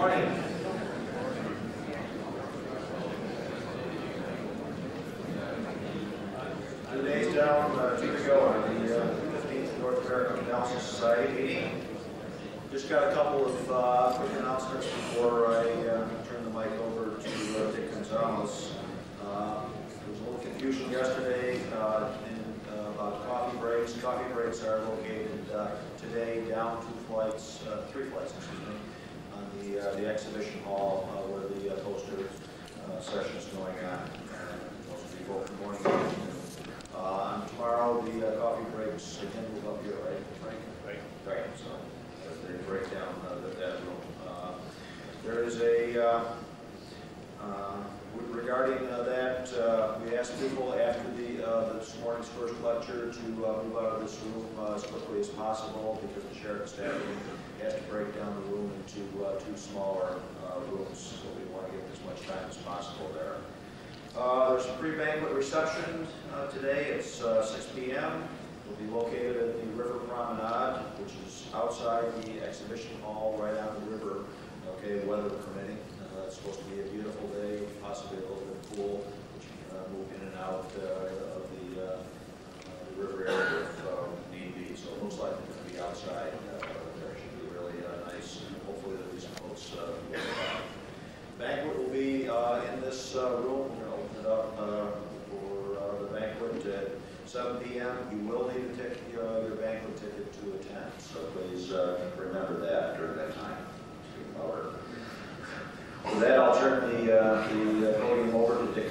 morning. so that's uh, the breakdown of that room. there is a, uh, uh, regarding that, we asked people after the this morning's first lecture to move out of this room as quickly as possible because the sheriff's staff has to break down the room into two smaller rooms, so we want to get as much time as possible there. Uh, there's a pre-banquet reception uh, today. It's uh, 6 p.m will be located at the River Promenade, which is outside the exhibition hall right on the river, okay, weather permitting. Uh, it's supposed to be a beautiful day, possibly a little bit cool, which you can uh, move in and out uh, of the, uh, the river area if uh, need be. So it looks like it's going to be outside. Uh, there should be really uh, nice, hopefully there'll be some folks. Uh, banquet will be uh, in this uh, room. We're going to open it up uh, for uh, the banquet at 7 p.m. You will need a ticket, your, your banquet ticket to attend, so please uh, remember that during that time. With that, I'll turn the, uh, the uh, podium over to Dick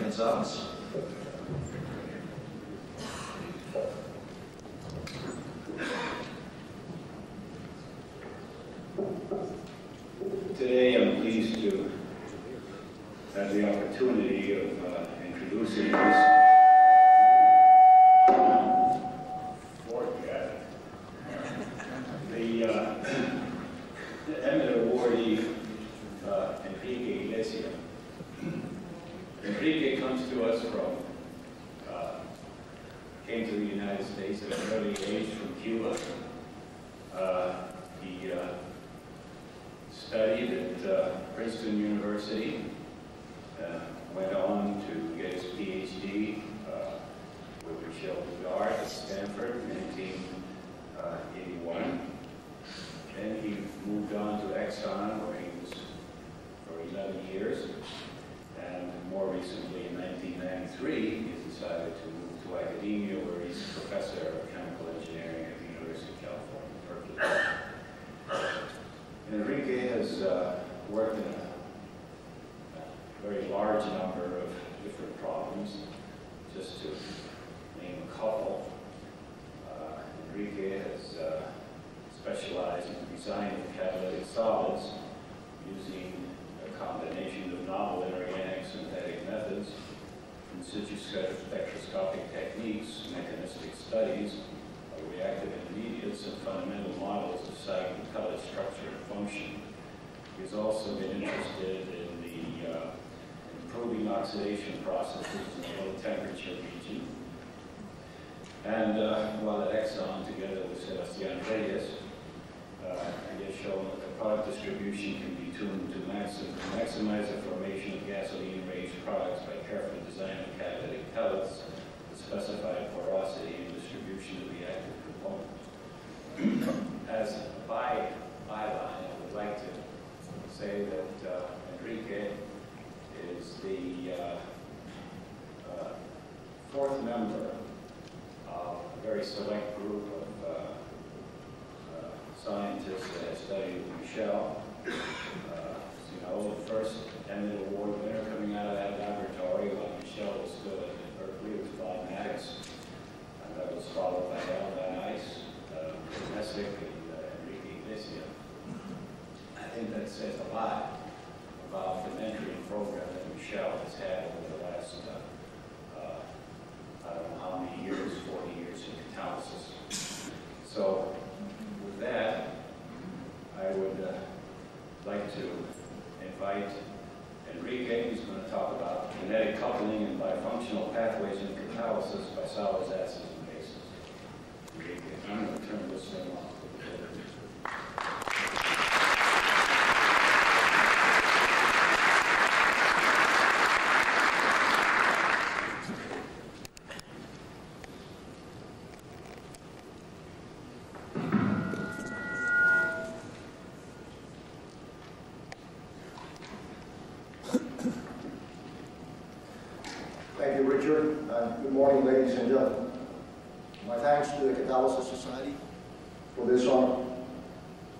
Today, I'm pleased to have the opportunity of uh, introducing this member of a very select group of uh, uh, scientists that have studied Michelle Good morning, ladies and gentlemen. My thanks to the Catalysis Society for this honor.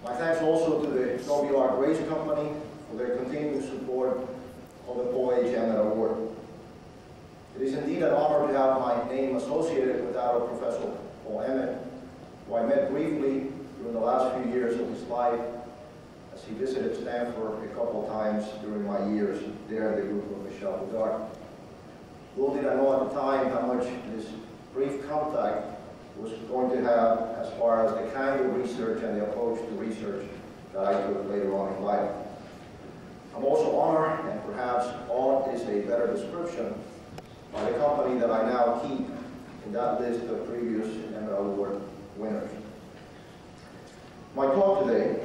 My thanks also to the WR Grace Company for their continued support of the Paul H. Emmett Award. It is indeed an honor to have my name associated with that of Professor Paul Emmett, who I met briefly during the last few years of his life as he visited Stanford a couple of times during my years there in the group of Michel Boudart. Little did I know at the time how much this brief contact was going to have as far as the kind of research and the approach to research that I took later on in life. I'm also honored, and perhaps honored is a better description, by the company that I now keep in that Emmett Award winners. My talk today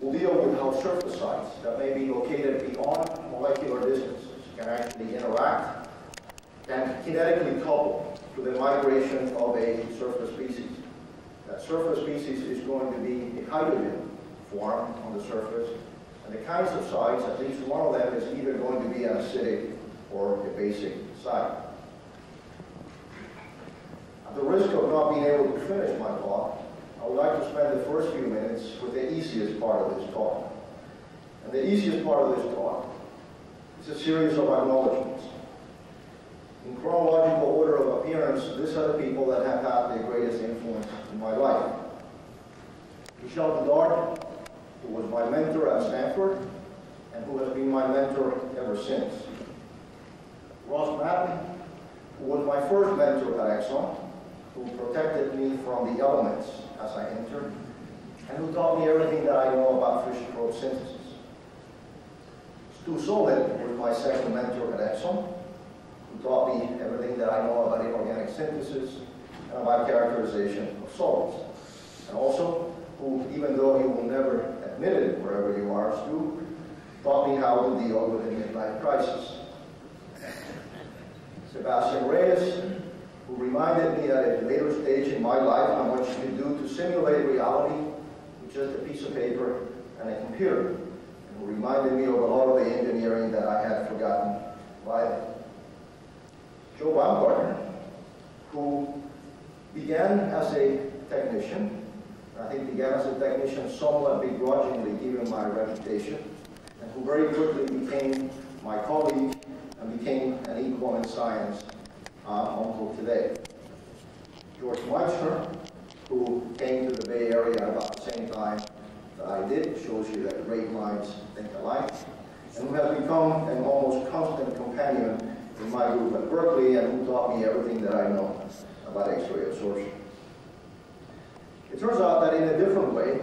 will deal with how surface sites that may be located beyond molecular distances can actually interact and kinetically couple to the migration of a surface species. That surface species is going to be a hydrogen form on the surface, and the kinds of sites, at least one of them is either going to be an acidic or a basic At the risk of not being able to finish my talk, I would like to spend the first few minutes with the easiest part of this talk. And the easiest part of this talk is a series of acknowledgments. In chronological order of appearance, these are the people that have had the greatest influence in my life. Michel Boudart, who was my mentor at Stanford, and who has been my mentor ever since. Ross Madon, was my first mentor at Exxon, who protected me from the elements as I entered, and who taught me everything that I know about Fischer-Tropsch synthesis. Stu Soled was my second mentor at Exxon, who taught me everything that I know about inorganic synthesis and about characterization of solids. And also, who, even though he will never admit it wherever you are, Stu, taught me how to deal with the midlife crisis. Sebastian Reyes, who reminded me at a later stage in my life how much you can do to simulate reality with just a piece of paper and a computer, and who reminded me of a lot of the engineering that I had forgotten by then. Joe Baumgartner, who began as a technician, I think began as a technician somewhat begrudgingly given my reputation, and who very quickly became my colleague became an equal in science uh, until today. George Meitzner, who came to the Bay Area about the same time that I did, shows you that great minds think alike, and who has become an almost constant companion in my group at Berkeley and who taught me everything that I know about X-ray absorption. It turns out that in a different way,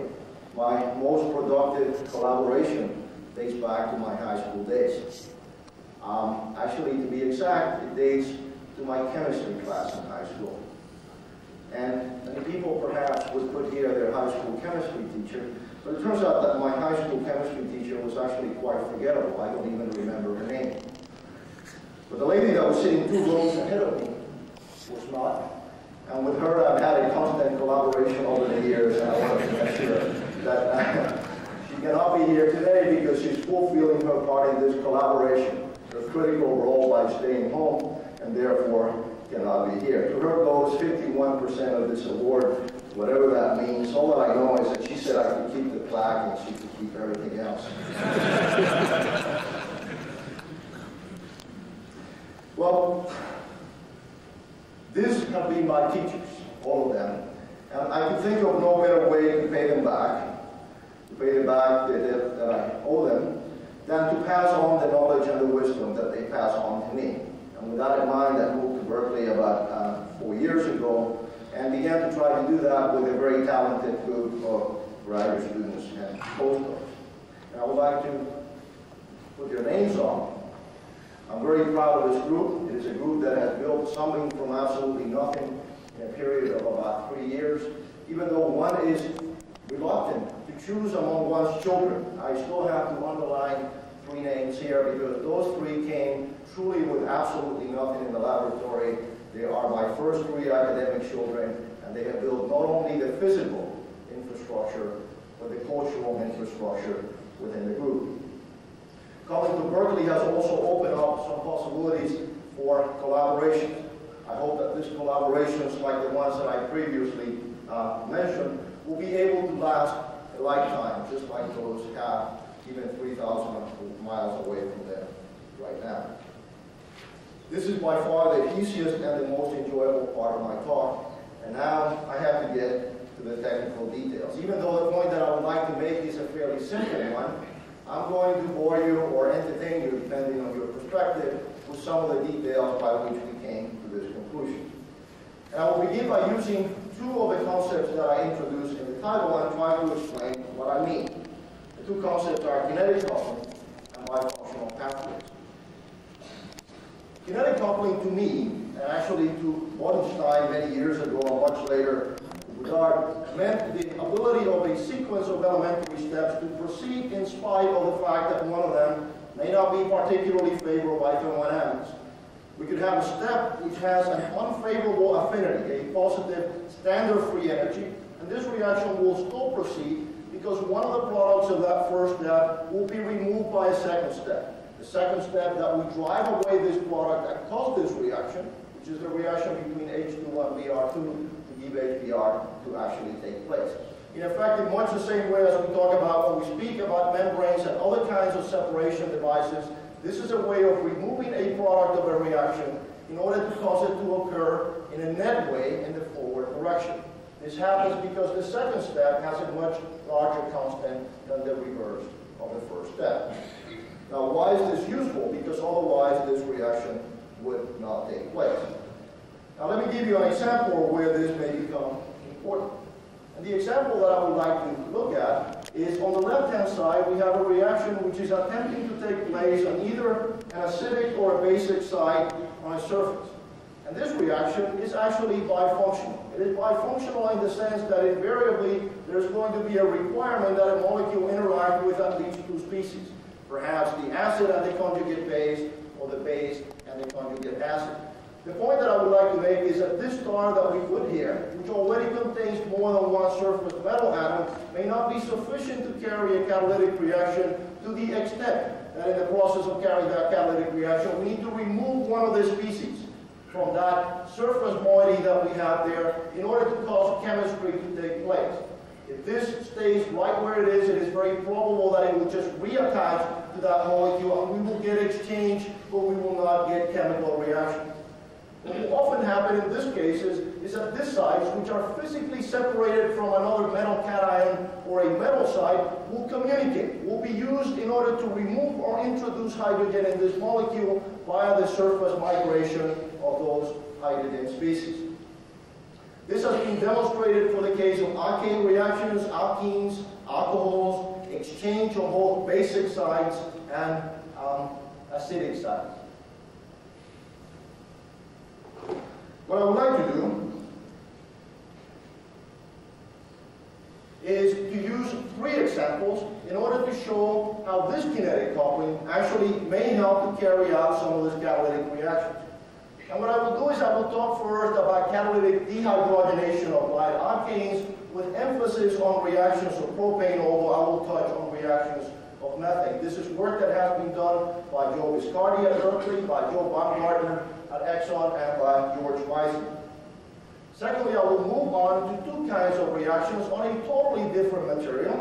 my most productive collaboration dates back to my high school days. Um, actually, to be exact, it dates to my chemistry class in high school. And many people perhaps would put here their high school chemistry teacher, but it turns out that my high school chemistry teacher was actually quite forgettable. I don't even remember her name. But the lady that was sitting two rows ahead of me was not. And with her, I've had a constant collaboration over the years, and I want to make sure that uh, she cannot be here today because she's fulfilling her part in this collaboration, critical role by staying home, and therefore cannot be here. To her goes 51% of this award, whatever that means. All that I know is that she said I could keep the plaque and she could keep everything else. well, these have been my teachers, all of them. And I can think of no better way to pay them back, to pay them back debt that I owe them, than to pass on the knowledge and the wisdom that they pass on to me. And with that in mind, I moved to Berkeley about uh, four years ago and began to try to do that with a very talented group of graduate students and postdocs. And I would like to put your names on. I'm very proud of this group. It is a group that has built something from absolutely nothing in a period of about three years, even though one is reluctant to choose among one's children. I still have to underline three names here because those three came truly with absolutely nothing in the laboratory. They are my first three academic children, and they have built not only the physical infrastructure, but the cultural infrastructure within the group. Coming to Berkeley has also opened up some possibilities for collaboration. I hope that these collaborations, like the ones that I previously uh, mentioned, will be able to last a lifetime, just like those have even 3,000 miles away from there right now. This is by far the easiest and the most enjoyable part of my talk, and now I have to get to the technical details. Even though the point that I would like to make is a fairly simple one, I'm going to bore you or entertain you, depending on your perspective, with some of the details by which we came to this conclusion. And I will begin by using two of the concepts that I introduced in the title and try to explain what I mean. Two concepts are kinetic coupling and bifunctional pathways. Kinetic coupling to me, and actually to Bodenstein many years ago and much later, Boudart, meant the ability of a sequence of elementary steps to proceed in spite of the fact that one of them may not be particularly favorable by thermodynamics. We could have a step which has an unfavorable affinity, a positive standard free energy, and this reaction will still proceed because one of the products of that first step will be removed by a second step. The second step that we drive away this product that caused this reaction, which is the reaction between H2 and Br2 to give HBr to actually take place. In effect, in much the same way as we talk about when we speak about membranes and other kinds of separation devices, this is a way of removing a product of a reaction in order to cause it to occur in a net way in the forward direction. This happens because the second step has a much larger constant than the reverse of the first step. Now, why is this useful? Because otherwise this reaction would not take place. Now, let me give you an example where this may become important. And the example that I would like to look at is on the left-hand side, we have a reaction which is attempting to take place on either an acidic or a basic side on a surface. And this reaction is actually bifunctional. It is bifunctional in the sense that invariably there's going to be a requirement that a molecule interact with at least two species perhaps the acid and the conjugate base, or the base and the conjugate acid. The point that I would like to make is that this star that we put here, which already contains more than one surface metal atom, may not be sufficient to carry a catalytic reaction to the extent that in the process of carrying that catalytic reaction, we need to remove one of the species from that surface moiety that we have there in order to cause chemistry to take place. If this stays right where it is, it is very probable that it will just reattach to that molecule and we will get exchange, but we will not get chemical reaction. What will often happen in this case is, is that this sites, which are physically separated from another metal cation or a metal site, will communicate, will be used in order to remove or introduce hydrogen in this molecule via the surface migration of those hydrogen species. This has been demonstrated for the case of alkane reactions, alkenes, alcohols, exchange of both basic sites and um, acidic sites. What I would like to do is to use three examples in order to show how this kinetic coupling actually may help to carry out some of these catalytic reactions. And what I will do is I will talk first about catalytic dehydrogenation of light alkanes with emphasis on reactions of propane, although I will touch on reactions of methane. This is work that has been done by Joe Biscardi at Berkeley, by Joe Baumgartner at Exxon, and by George Wiseman. Secondly, I will move on to two kinds of reactions on a totally different material,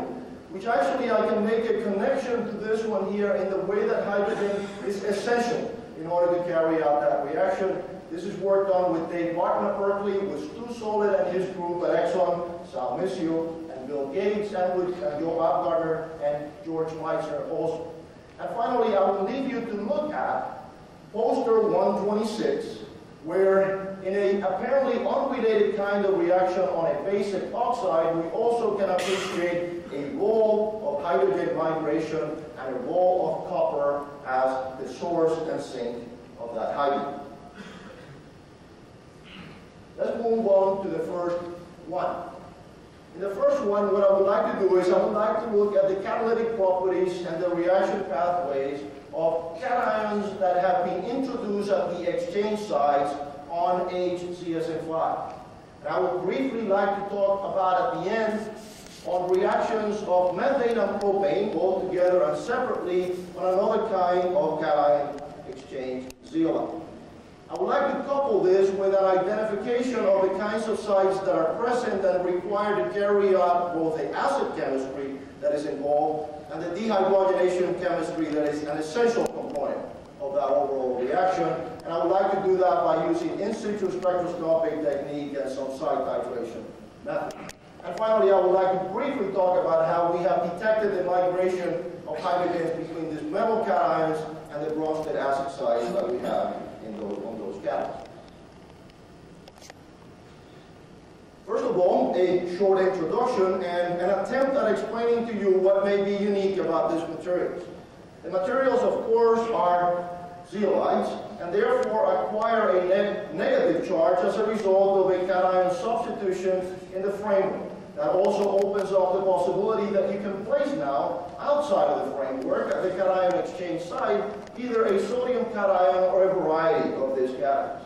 which actually I can make a connection to this one here in the way that hydrogen is essential in order to carry out that reaction. This is work done with Dave Martin at Berkeley, with Stu Soled and his group at Exxon, Sal Miseo, and Bill Gates, and with and Joe Baumgartner and George Meitzner also. And finally, I will leave you to look at poster 126, where in a apparently unrelated kind of reaction on a basic oxide, we also can appreciate a role of hydrogen migration and a role of copper as the source and sink of that hydrogen. Let's move on to the first one. In the first one, what I would like to do is I would like to look at the catalytic properties and the reaction pathways of cations that have been introduced at the exchange sites on HZSM5. And I would briefly like to talk about at the end on reactions of methane and propane, both together and separately, on another kind of cation exchange zeolite. I would like to couple this with an identification of the kinds of sites that are present and required to carry out both the acid chemistry that is involved and the dehydrogenation chemistry that is an essential component of that overall reaction. And I would like to do that by using in situ spectroscopic technique and some site titration method. And finally, I would like to briefly talk about how we have detected the migration of hydrogens between these metal cations and the Bronsted acid sites that we have in those, on those cations. First of all, a short introduction and an attempt at explaining to you what may be unique about these materials. The materials, of course, are zeolites and therefore acquire a ne negative charge as a result of a cation substitution in the framework. That also opens up the possibility that you can place now, outside of the framework, at the cation exchange site, either a sodium cation or a variety of these cations.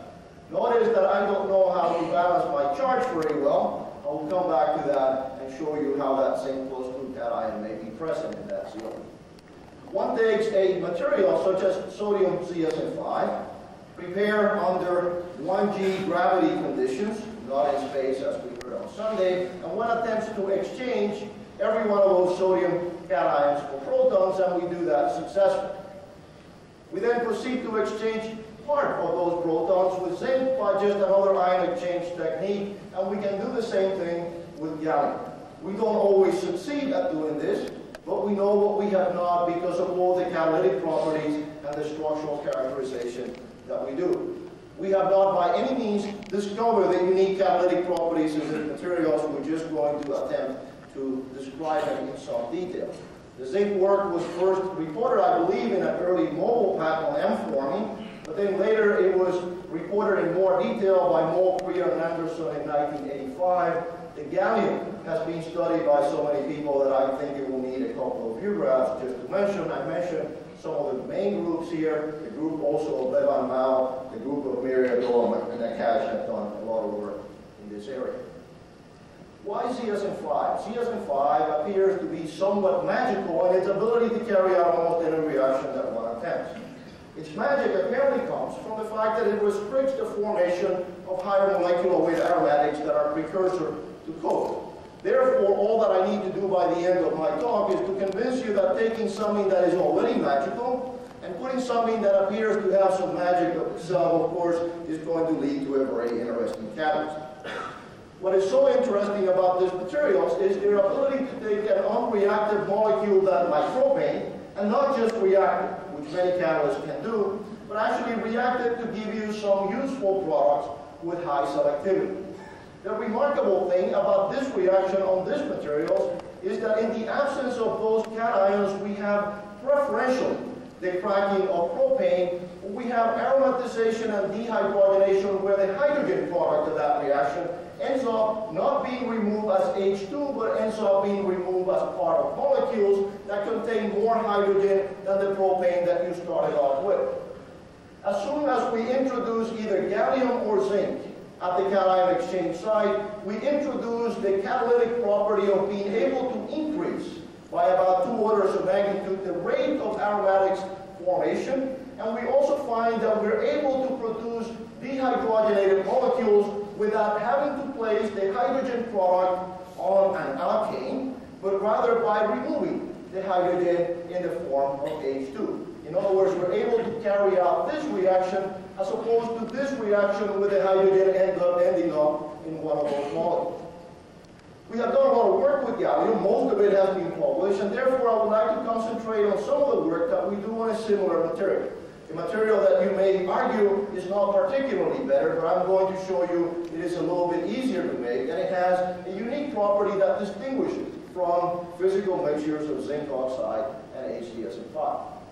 Notice that I don't know how to balance my charge very well. I will come back to that and show you how that same closed loop cation may be present in that zeolite. One takes a material such as sodium ZSM5, prepared under 1G gravity conditions, not in space as we Sunday, and one attempts to exchange every one of those sodium cations for protons, and we do that successfully. We then proceed to exchange part of those protons with zinc by just another ion exchange technique, and we can do the same thing with gallium. We don't always succeed at doing this, but we know what we have not because of all the catalytic properties and the structural characterization that we do. We have not by any means discovered the unique catalytic properties of the materials. We're just going to attempt to describe them in some detail. The zinc work was first reported, I believe, in an early Mobil patent on M-forming, but then later it was reported in more detail by Mole, Creer, and Anderson in 1985. The gallium has been studied by so many people that I think it will need a couple of view just to mention. I mentioned some of the main groups here, the group also of Le Van Mao, the group of Meriaudeau and Naccache have done a lot of work in this area. Why ZSM5? ZSM5 appears to be somewhat magical in its ability to carry out almost any reaction that one attempts. Its magic apparently comes from the fact that it restricts the formation of higher molecular weight aromatics that are precursor to coke. Therefore, all that I need to do by the end of my talk is to convince you that taking something that is already magical and putting something that appears to have some magic of itself, of course, is going to lead to a very interesting catalyst. What is so interesting about these materials is their ability to take an unreactive molecule that, like propane, and not just react which many catalysts can do, but actually react it to give you some useful products with high selectivity. The remarkable thing about this reaction on these materials is that in the absence of those cations, we have preferentially the cracking of propane, we have aromatization and dehydrogenation where the hydrogen product of that reaction ends up not being removed as H2, but ends up being removed as part of molecules that contain more hydrogen than the propane that you started off with. As soon as we introduce either gallium or zinc at the cation exchange site, we introduce the catalytic property of being able to increase by about two orders of magnitude the rate of aromatics formation, and we also find that we're able to produce dehydrogenated molecules without having to place the hydrogen product on an alkane, but rather by removing the hydrogen in the form of H2. In other words, we're able to carry out this reaction as opposed to this reaction with the hydrogen end up ending up in one of those molecules. We have done a lot of work with gallium, most of it has been published, and therefore I would like to concentrate on some of the work that we do on a similar material. A material that you may argue is not particularly better, but I'm going to show you it is a little bit easier to make, and it has a unique property that distinguishes it from physical mixtures of zinc oxide and HZSM5.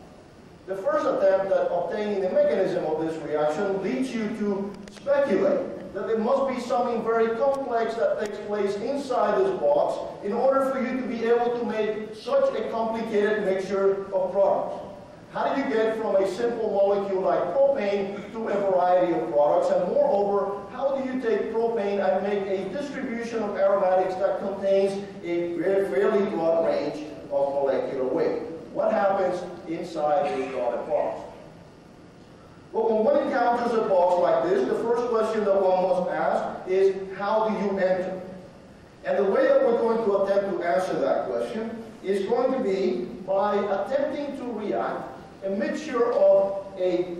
The first attempt at obtaining the mechanism of this reaction leads you to speculate that there must be something very complex that takes place inside this box in order for you to be able to make such a complicated mixture of products. How do you get from a simple molecule like propane to a variety of products? And moreover, how do you take propane and make a distribution of aromatics that contains a fairly broad range of molecular weight? What happens inside these dotted box? Well, when one encounters a box like this, the first question that one must ask is, how do you enter? And the way that we're going to attempt to answer that question is going to be by attempting to react a mixture of a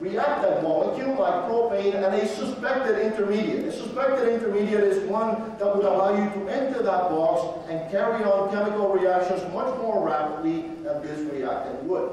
reactant molecule like propane and a suspected intermediate. A suspected intermediate is one that would allow you to enter that box and carry on chemical reactions much more rapidly than this reactant would.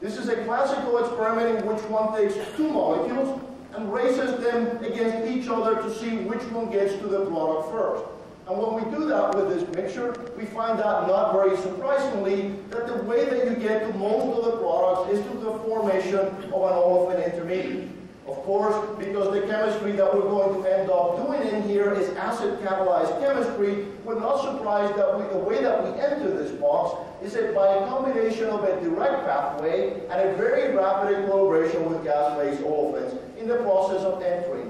This is a classical experiment in which one takes two molecules and races them against each other to see which one gets to the product first. And when we do that with this mixture, we find out not very surprisingly that the way that you get to most of the products is through the formation of an olefin intermediate. Of course, because the chemistry that we're going to end up doing in here is acid catalyzed chemistry, we're not surprised that we, the way that we enter this box is that by a combination of a direct pathway and a very rapid equilibration with gas-phase olefins in the process of entering.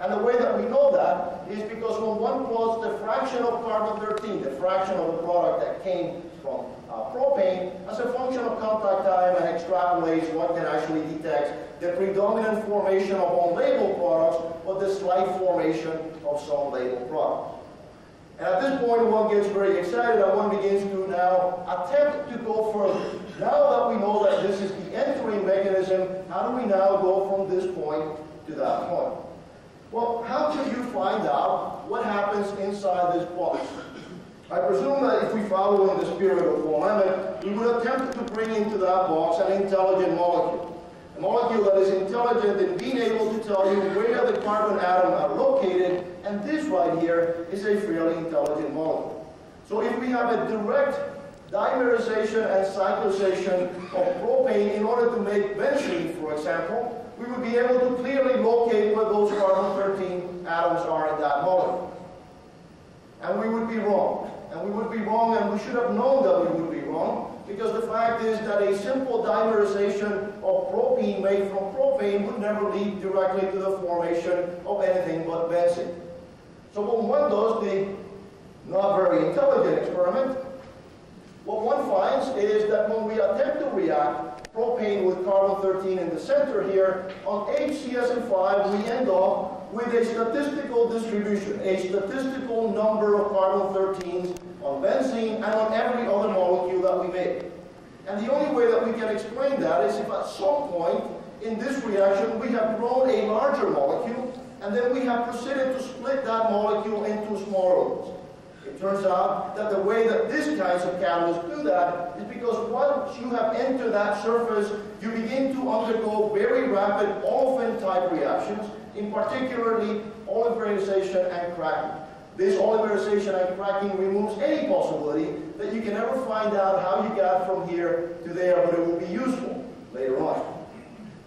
And the way that we know that is because when one plots the fraction of carbon-13, the fraction of the product that came from uh, propane, as a function of contact time and extrapolates, one can actually detect the predominant formation of unlabeled products or the slight formation of some labeled products. And at this point, one gets very excited and one begins to now attempt to go further. Now that we know that this is the entering mechanism, how do we now go from this point to that point? Well, how can you find out what happens inside this box? I presume that if we follow in the spirit of Von we would attempt to bring into that box an intelligent molecule. A molecule that is intelligent in being able to tell you where the carbon atoms are located, and this right here is a fairly intelligent molecule. So if we have a direct dimerization and cyclization of propane in order to make benzene, for example, we would be able to clearly locate where those carbon-13 atoms are in that molecule. And we would be wrong. And we would be wrong, and we should have known that we would be wrong, because the fact is that a simple dimerization of propene made from propane would never lead directly to the formation of anything but benzene. So when one does the not very intelligent experiment, what one finds is that when we attempt to react propane with carbon-13 in the center here, on HZSM5 we end up with a statistical distribution, a statistical number of carbon-13s on benzene and on every other molecule that we make. And the only way that we can explain that is if at some point in this reaction we have grown a larger molecule and then we have proceeded to split that molecule into smaller ones. It turns out that the way that these kinds of catalysts do that is because once you have entered that surface, you begin to undergo very rapid olefin-type reactions, in particularly oligomerization and cracking. This oligomerization and cracking removes any possibility that you can ever find out how you got from here to there, but it will be useful later on.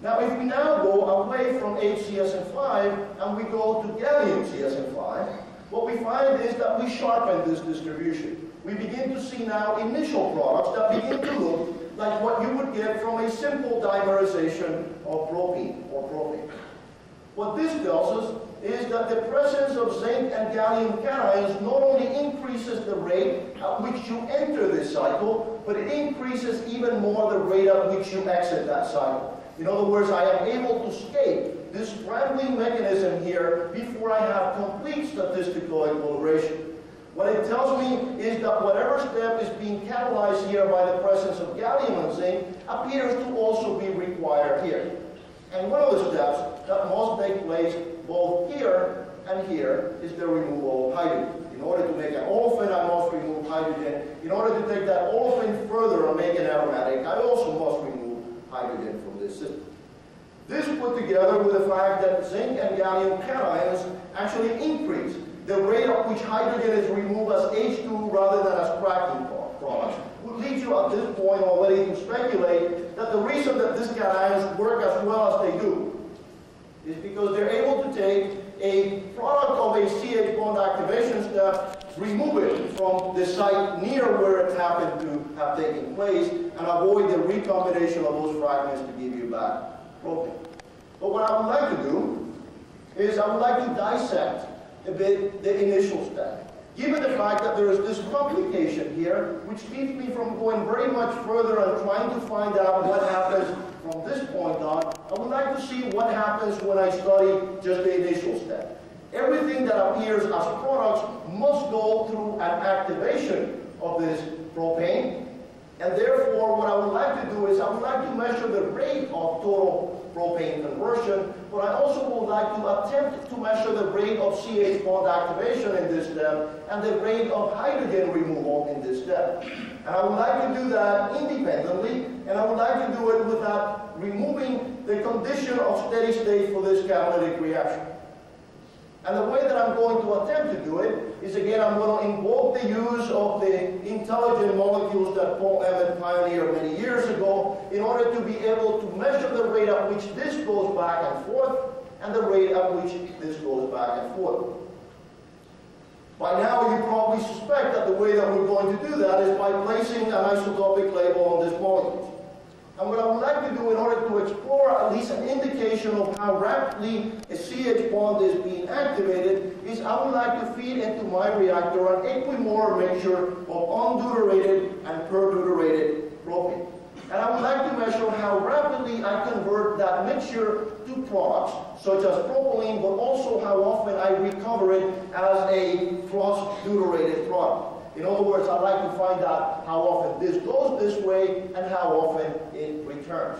Now, if we now go away from HZSM5 and we go to gallium ZSM5, what we find is that we sharpen this distribution. We begin to see now initial products that begin to look like what you would get from a simple dimerization of propene or propane. What this tells us is that the presence of zinc and gallium cations not only increases the rate at which you enter this cycle, but it increases even more the rate at which you exit that cycle. In other words, I am able to escape this scrambling mechanism here before I have complete statistical equilibration. What it tells me is that whatever step is being catalyzed here by the presence of gallium and zinc appears to also be required here. And one of the steps that must take place both here and here is the removal of hydrogen. In order to make an olefin, I must remove hydrogen. In order to take that olefin further and make an aromatic, I also must remove hydrogen from this system. This put together with the fact that zinc and gallium cations actually increase the rate at which hydrogen is removed as H2 rather than as cracking products would lead you at this point already to speculate that the reason that these cations work as well as they do is because they're able to take a product of a CH bond activation step, remove it from the site near where it happened to have taken place, and avoid the recombination of those fragments to give you back propane. But what I would like to do is I would like to dissect a bit the initial step. Given the fact that there is this complication here, which keeps me from going very much further and trying to find out what happens from this point on, I would like to see what happens when I study just the initial step. Everything that appears as products must go through an activation of this propane, and therefore, what I would like to do is I would like to measure the rate of total propane conversion, but I also would like to attempt to measure the rate of CH bond activation in this step and the rate of hydrogen removal in this step. And I would like to do that independently, and I would like to do it without removing the condition of steady state for this catalytic reaction. And the way that I'm going to attempt to do it is again, I'm going to invoke the use of the intelligent molecules that Paul Emmett pioneered many years ago in order to be able to measure the rate at which this goes back and forth and the rate at which this goes back and forth. By now, you probably suspect that the way that we're going to do that is by placing an isotopic label on this molecule. And what I would like to do in order to explore at least an indication of how rapidly a CH bond is being activated is I would like to feed into my reactor an equimolar mixture of undeuterated and perdeuterated propane. And I would like to measure how rapidly I convert that mixture to products, such as propylene, but also how often I recover it as a cross-deuterated product. In other words, I'd like to find out how often this goes this way and how often it returns.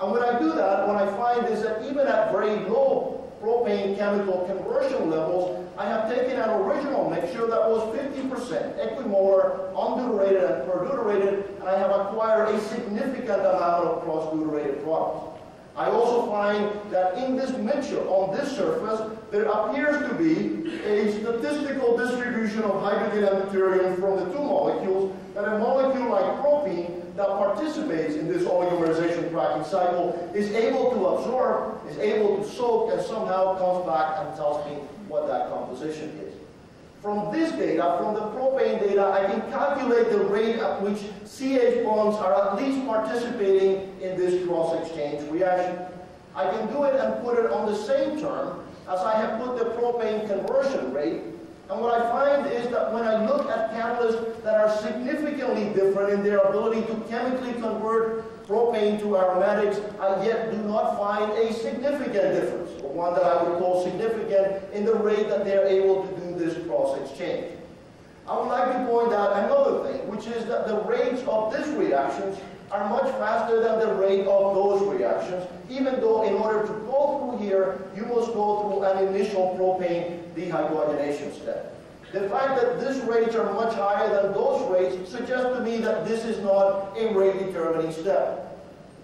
And when I do that, what I find is that even at very low propane chemical conversion levels, I have taken an original mixture that was 50% equimolar, undeuterated, and perdeuterated, and I have acquired a significant amount of cross-deuterated products. I also find that in this mixture, on this surface, there appears to be a statistical distribution of hydrogen and deuterium from the two molecules, that a molecule like propene that participates in this oligomerization cracking cycle is able to absorb, is able to soak, and somehow comes back and tells me what that composition is. From this data, from the propane data, I can calculate the rate at which CH bonds are at least participating in this cross-exchange reaction. I can do it and put it on the same term as I have put the propane conversion rate. And what I find is that when I look at catalysts that are significantly different in their ability to chemically convert propane to aromatics, I yet do not find a significant difference, or one that I would call significant in the rate that they're able to do this cross-exchange. I would like to point out another thing, which is that the rates of these reactions are much faster than the rate of those reactions, even though in order to go through here, you must go through an initial propane dehydrogenation step. The fact that these rates are much higher than those rates suggests to me that this is not a rate determining step.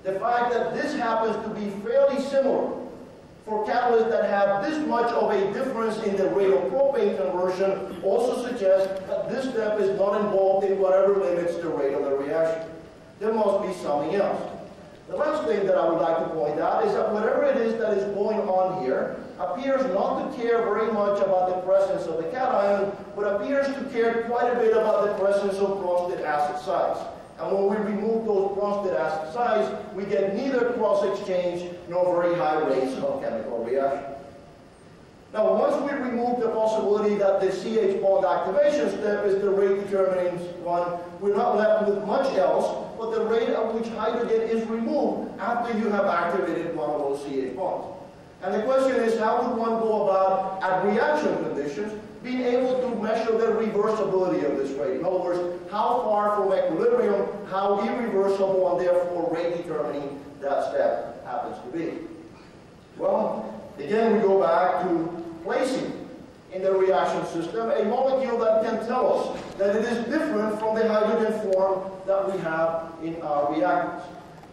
The fact that this happens to be fairly similar for catalysts that have this much of a difference in the rate of propane conversion also suggests that this step is not involved in whatever limits the rate of the reaction. There must be something else. The last thing that I would like to point out is that whatever it is that is going on here appears not to care very much about the presence of the cation, but appears to care quite a bit about the presence of Bronsted acid sites. And when we remove those Bronsted acid sites, we get neither cross-exchange nor very high rates of chemical reaction. Now, once we remove the possibility that the CH bond activation step is the rate determining one, we're not left with much else but the rate at which hydrogen is removed after you have activated one of those CH bonds. And the question is, how would one go about, at reaction conditions, being able to measure the reversibility of this rate? In other words, how far from equilibrium, how irreversible, and therefore rate determining that step happens to be. Well, again, we go back to placing in the reaction system a molecule that can tell us that it is different from the hydrogen form that we have in our reactants.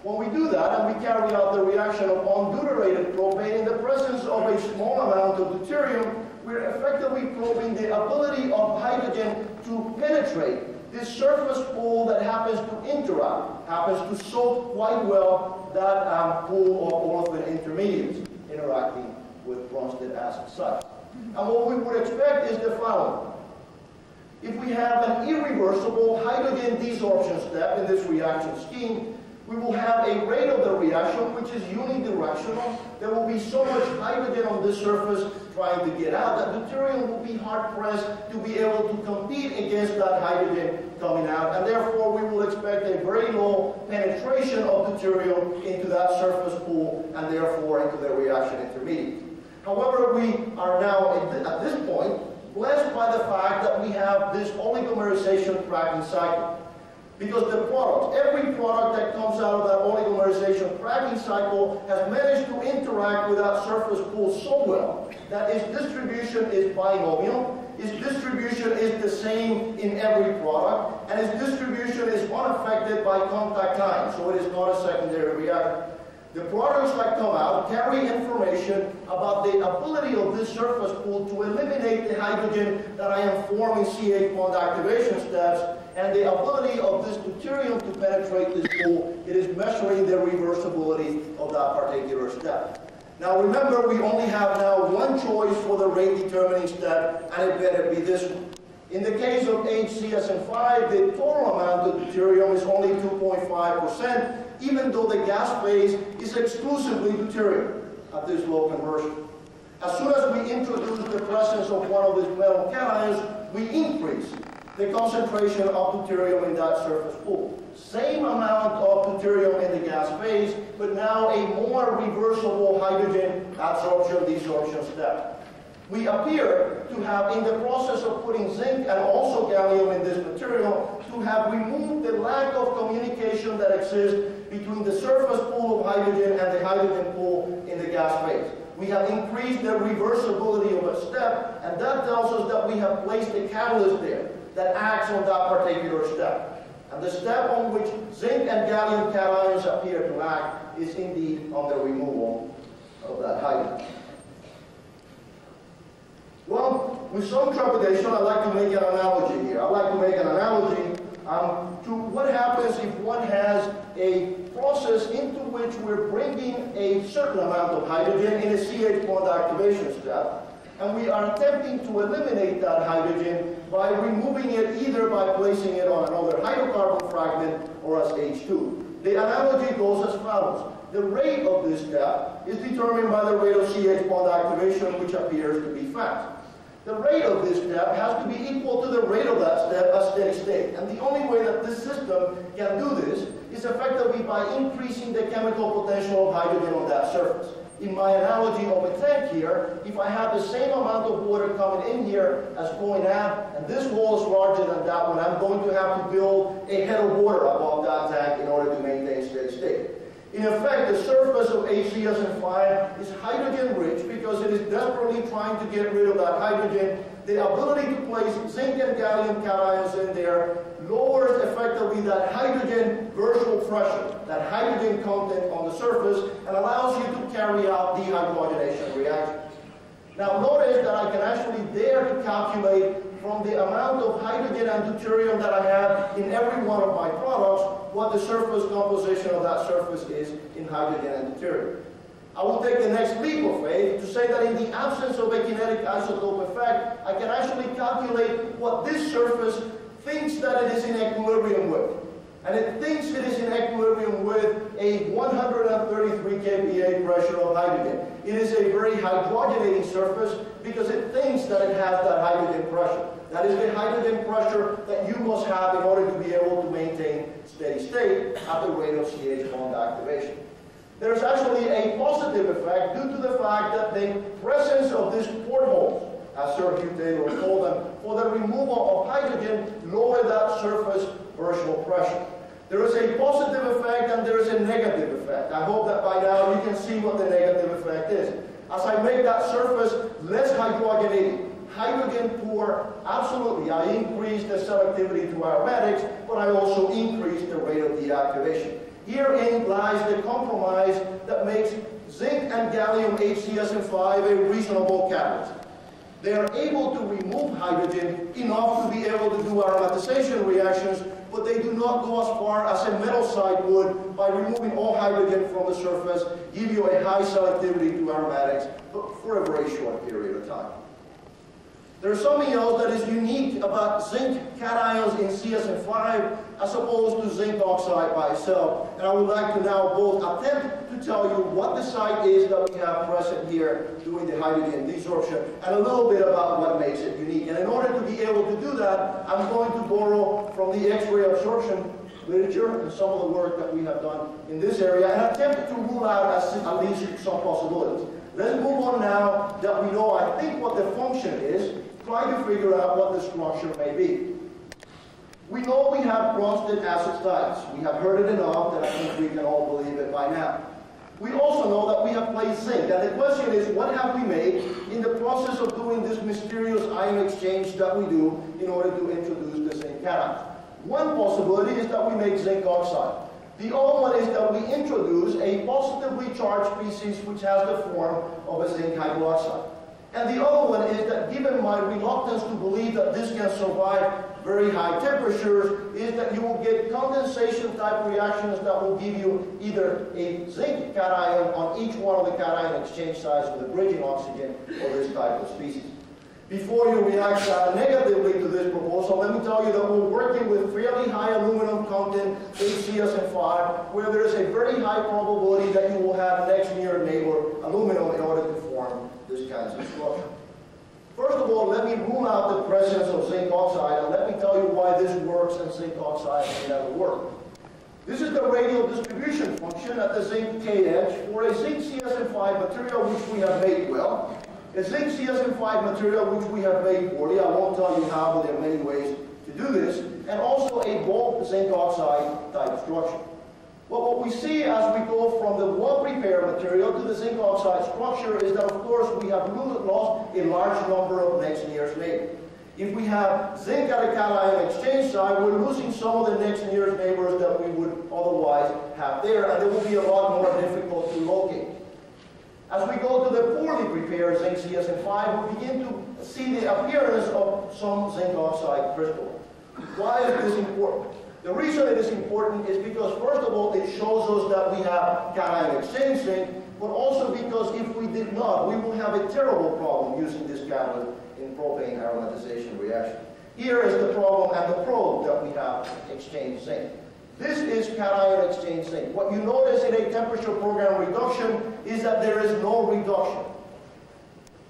When we do that and we carry out the reaction of undeuterated propane in the presence of a small amount of deuterium, we're effectively probing the ability of hydrogen to penetrate this surface pool that happens to interact, happens to soak quite well that um, pool of olefin intermediates interacting with Bronsted acid sites. And what we would expect is the following. If we have an irreversible hydrogen desorption step in this reaction scheme, We will have a rate of the reaction which is unidirectional. There will be so much hydrogen on this surface trying to get out that deuterium will be hard pressed to be able to compete against that hydrogen coming out. And therefore, we will expect a very low penetration of deuterium into that surface pool and therefore into the reaction intermediate. However, we are now at this point blessed by the fact that we have this oligomerization cracking cycle. Because the product, every product that comes out of that oligomerization cracking cycle has managed to interact with that surface pool so well that its distribution is binomial, its distribution is the same in every product, and its distribution is unaffected by contact time, so it is not a secondary reactant. The products that come out carry information about the ability of this surface pool to eliminate the hydrogen that I am forming CH bond activation steps and the ability of this deuterium to penetrate this pool. It is measuring the reversibility of that particular step. Now remember, we only have now one choice for the rate determining step, and it better be this one. In the case of HZSM5, the total amount of deuterium is only 2.5%, even though the gas phase is exclusively deuterium at this low conversion. As soon as we introduce the presence of one of these metal cations, we increase the concentration of deuterium in that surface pool. Same amount of deuterium in the gas phase, but now a more reversible hydrogen absorption-desorption step we appear to have, in the process of putting zinc and also gallium in this material, to have removed the lack of communication that exists between the surface pool of hydrogen and the hydrogen pool in the gas phase. We have increased the reversibility of a step, and that tells us that we have placed a catalyst there that acts on that particular step. And the step on which zinc and gallium cations appear to act is indeed on the removal of that hydrogen. Well, with some trepidation, I'd like to make an analogy here. I'd like to make an analogy um, to what happens if one has a process into which we're bringing a certain amount of hydrogen in a CH bond activation step, and we are attempting to eliminate that hydrogen by removing it either by placing it on another hydrocarbon fragment or as H2. The analogy goes as follows. The rate of this step is determined by the rate of CH bond activation, which appears to be fast. The rate of this step has to be equal to the rate of that step at steady state. And the only way that this system can do this is effectively by increasing the chemical potential of hydrogen on that surface. In my analogy of a tank here, if I have the same amount of water coming in here as going out, and this wall is larger than that one, I'm going to have to build a head of water above that tank in order to maintain. In effect, the surface of HZSM5 is hydrogen rich because it is desperately trying to get rid of that hydrogen. The ability to place zinc and gallium cations in there lowers effectively that hydrogen virtual pressure, that hydrogen content on the surface, and allows you to carry out dehydrogenation reactions. Now notice that I can actually dare to calculate from the amount of hydrogen and deuterium that I have in every one of my products, what the surface composition of that surface is in hydrogen and deuterium. I will take the next leap of faith to say that in the absence of a kinetic isotope effect, I can actually calculate what this surface thinks that it is in equilibrium with. And it thinks it is in equilibrium with a 133 kPa pressure of hydrogen. It is a very hydrogenating surface because it thinks that it has that hydrogen pressure. That is the hydrogen pressure that you must have in order to be able to maintain steady state at the rate of CH bond activation. There's actually a positive effect due to the fact that the presence of these portholes, as Sir Hugh Taylor called them, for the removal of hydrogen lower that surface virtual pressure. There is a positive effect and there is a negative effect. I hope that by now you can see what the negative effect is. As I make that surface less hydrogenated, hydrogen poor, absolutely, I increase the selectivity to aromatics, but I also increase the rate of deactivation. Herein lies the compromise that makes zinc and gallium HZSM5 a reasonable catalyst. They are able to remove hydrogen enough to be able to do aromatization reactions but they do not go as far as a metal side would by removing all hydrogen from the surface, give you a high selectivity to aromatics, but for a very short period of time. There's something else that is unique about zinc cations in ZSM5 as opposed to zinc oxide by itself. And I would like to now both attempt to tell you what the site is that we have present here doing the hydrogen desorption and a little bit about what makes it unique. And in order to be able to do that, I'm going to borrow from the X-ray absorption literature and some of the work that we have done in this area and attempt to rule out as, at least some possibilities. Let's move on now that we know, I think, what the function is, try to figure out what the structure may be. We know we have Bronsted acid styles. We have heard it enough that I think we can all believe it by now. We also know that we have placed zinc, and the question is, what have we made in the process of doing this mysterious ion exchange that we do in order to introduce the zinc cation? One possibility is that we make zinc oxide. The other one is that we introduce a positively charged species which has the form of a zinc hydroxide. And the other one is that given my reluctance to believe that this can survive very high temperatures, is that you will get condensation type reactions that will give you either a zinc cation on each one of the cation exchange sites with a bridging oxygen or this type of species. Before you react uh, negatively to this proposal, let me tell you that we're working with fairly high aluminum content HZSM5, where there's a very high probability that you will have next near neighbor aluminum in order to form this kind of structure. First of all, let me rule out the presence of zinc oxide, and let me tell you why this works and zinc oxide may never work. This is the radial distribution function at the zinc K edge for a zinc ZSM5 material which we have made well. A zinc ZSM5 material which we have made poorly, I won't tell you how, but there are many ways to do this, and also a bulk zinc oxide type structure. Well, what we see as we go from the wall prepare material to the zinc oxide structure is that, of course, we have lost a large number of next nearest neighbors. If we have zinc at a cation exchange site, we're losing some of the next nearest neighbors that we would otherwise have there, and it will be a lot more difficult to locate. As we go to the poorly prepared zinc ZSM5, we begin to see the appearance of some zinc oxide crystal. Why is this important? The reason it is important is because, first of all, it shows us that we have cation exchange zinc, but also because if we did not, we will have a terrible problem using this catalyst in propane aromatization reaction. Here is the problem and the probe that we have exchange zinc. This is cation exchange zinc. What you notice in a temperature program reduction is that there is no reduction.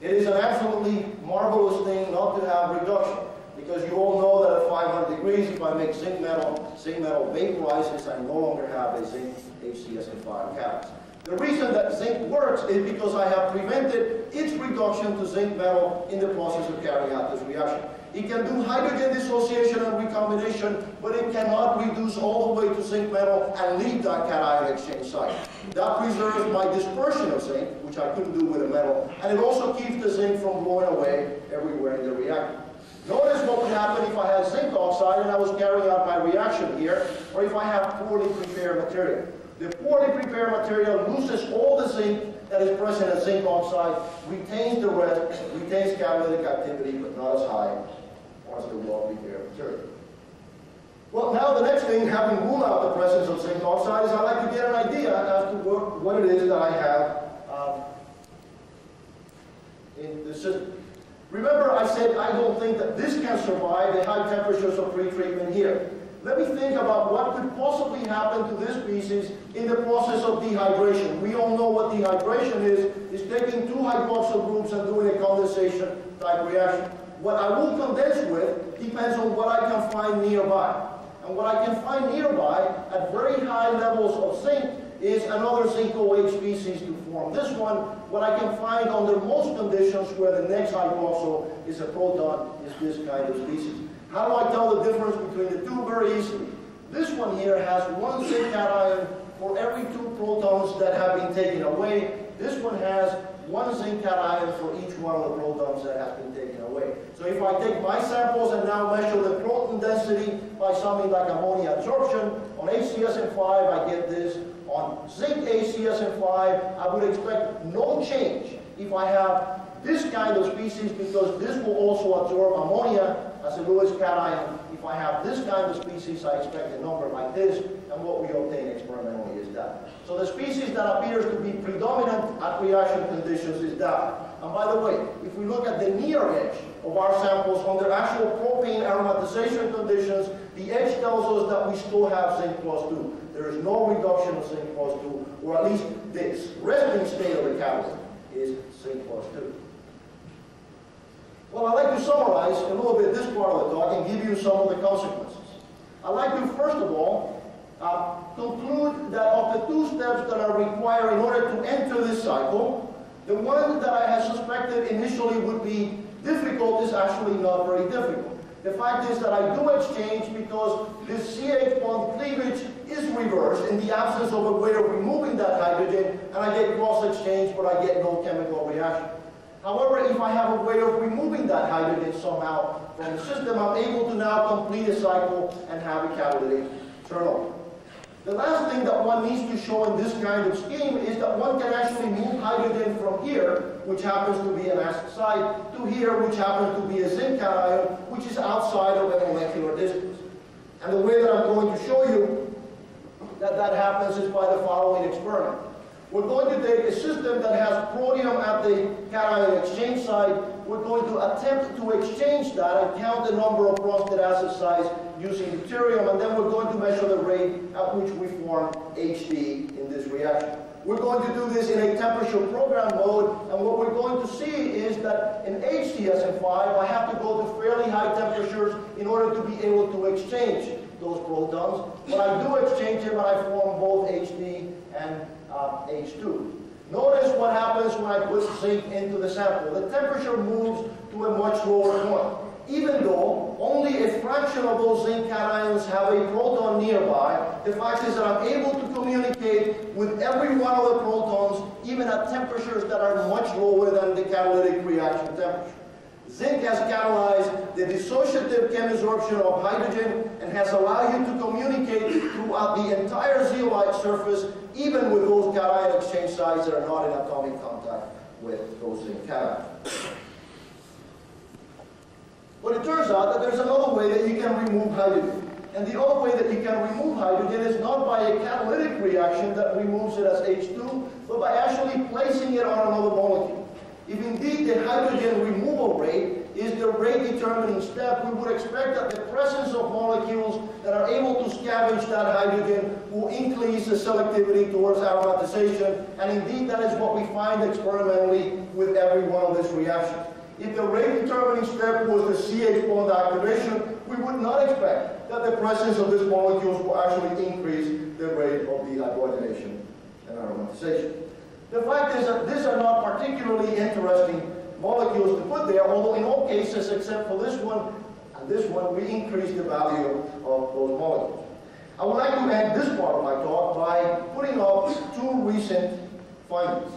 It is an absolutely marvelous thing not to have reduction because you all know that at 500 degrees, if I make zinc metal, zinc metal vaporizes, I no longer have a zinc HZSM5 catalyst. The reason that zinc works is because I have prevented its reduction to zinc metal in the process of carrying out this reaction. It can do hydrogen dissociation and recombination, but it cannot reduce all the way to zinc metal and leave that cation exchange site. That preserves my dispersion of zinc, which I couldn't do with a metal, and it also keeps the zinc from blowing away everywhere in the reactor. Notice what would happen if I had zinc oxide and I was carrying out my reaction here, or if I have poorly prepared material. The poorly prepared material loses all the zinc that is present as zinc oxide, retains the rest, retains catalytic activity, but not as high as the well-prepared material. Well, now the next thing, having ruled out the presence of zinc oxide, is I'd like to get an idea as to what, what it is that I have um, in the system. Remember I said I don't think that this can survive the high temperatures of pretreatment here. Let me think about what could possibly happen to this species in the process of dehydration. We all know what dehydration is. It's taking two hydroxyl groups and doing a condensation type reaction. What I will condense with depends on what I can find nearby. And what I can find nearby at very high levels of zinc is another zinc OH species to form. This one, what I can find under most conditions where the next hydroxyl is a proton, is this kind of species. How do I tell the difference between the two? Very easily. This one here has one zinc cation for every two protons that have been taken away. This one has one zinc cation for each one of the protons that have been taken away. So if I take my samples and now measure the proton density by something like ammonia adsorption, on HZSM5 I get this. On zinc HZSM5, I would expect no change if I have this kind of species because this will also absorb ammonia as a Lewis cation. If I have this kind of species, I expect a number like this, and what we obtain experimentally is that. So the species that appears to be predominant at reaction conditions is that. And by the way, if we look at the near edge of our samples under actual propane aromatization conditions, the edge tells us that we still have zinc plus 2. There is no reduction of zinc plus 2, or at least this resting state of the catalyst is zinc plus 2. Well, I'd like to summarize a little bit this part of the talk and give you some of the consequences. I'd like to, first of all, uh, conclude that of the two steps that are required in order to enter this cycle, the one that I had suspected initially would be difficult is actually not very difficult. The fact is that I do exchange because this CH bond cleavage is reversed in the absence of a way of removing that hydrogen, and I get cross exchange, but I get no chemical reaction. However, if I have a way of removing that hydrogen somehow from the system, I'm able to now complete a cycle and have a catalytic turnover. The last thing that one needs to show in this kind of scheme is that one can actually move hydrogen from here, which happens to be an acid site, to here, which happens to be a zinc cation, which is outside of a molecular distance. And the way that I'm going to show you that that happens is by the following experiment. We're going to take a system that has protium at the cation exchange site. We're going to attempt to exchange that and count the number of Bronsted acid sites using deuterium, and then we're going to measure the rate at which we form HD in this reaction. We're going to do this in a temperature program mode, and what we're going to see is that in HZSM5, I have to go to fairly high temperatures in order to be able to exchange those protons. But I do exchange them, and I form both HD and uh, H2. Notice what happens when I put zinc into the sample. The temperature moves to a much lower point. Even though only a fraction of those zinc cations have a proton nearby, the fact is that I'm able to communicate with every one of the protons, even at temperatures that are much lower than the catalytic reaction temperature. Zinc has catalyzed the dissociative chemisorption of hydrogen and has allowed you to communicate throughout the entire zeolite surface, even with those cation exchange sites that are not in atomic contact with those zinc cations. But it turns out that there's another way that you can remove hydrogen. And the other way that you can remove hydrogen is not by a catalytic reaction that removes it as H2, but by actually placing it on another molecule. If indeed the hydrogen removal rate is the rate determining step, we would expect that the presence of molecules that are able to scavenge that hydrogen will increase the selectivity towards aromatization, and indeed that is what we find experimentally with every one of these reactions. If the rate determining step was the CH bond activation, we would not expect that the presence of these molecules will actually increase the rate of the hydrogenation and aromatization. The fact is that these are not particularly interesting molecules to put there, although in all cases, except for this one and this one, we increase the value of those molecules. I would like to end this part of my talk by putting up two recent findings.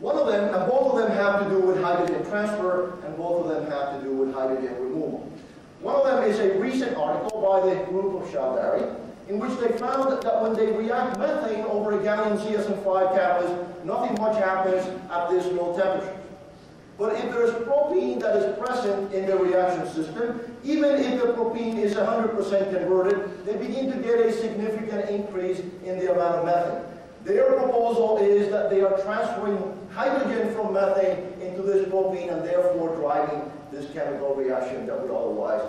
One of them, and both of them have to do with hydrogen transfer, and both of them have to do with hydrogen removal. One of them is a recent article by the group of Choudhary, in which they found that when they react methane over a gallium ZSM5 catalyst, nothing much happens at this low temperature. But if there's propene that is present in the reaction system, even if the propene is 100% converted, they begin to get a significant increase in the amount of methane. Their proposal is that they are transferring hydrogen from methane into this propene and therefore driving this chemical reaction that would otherwise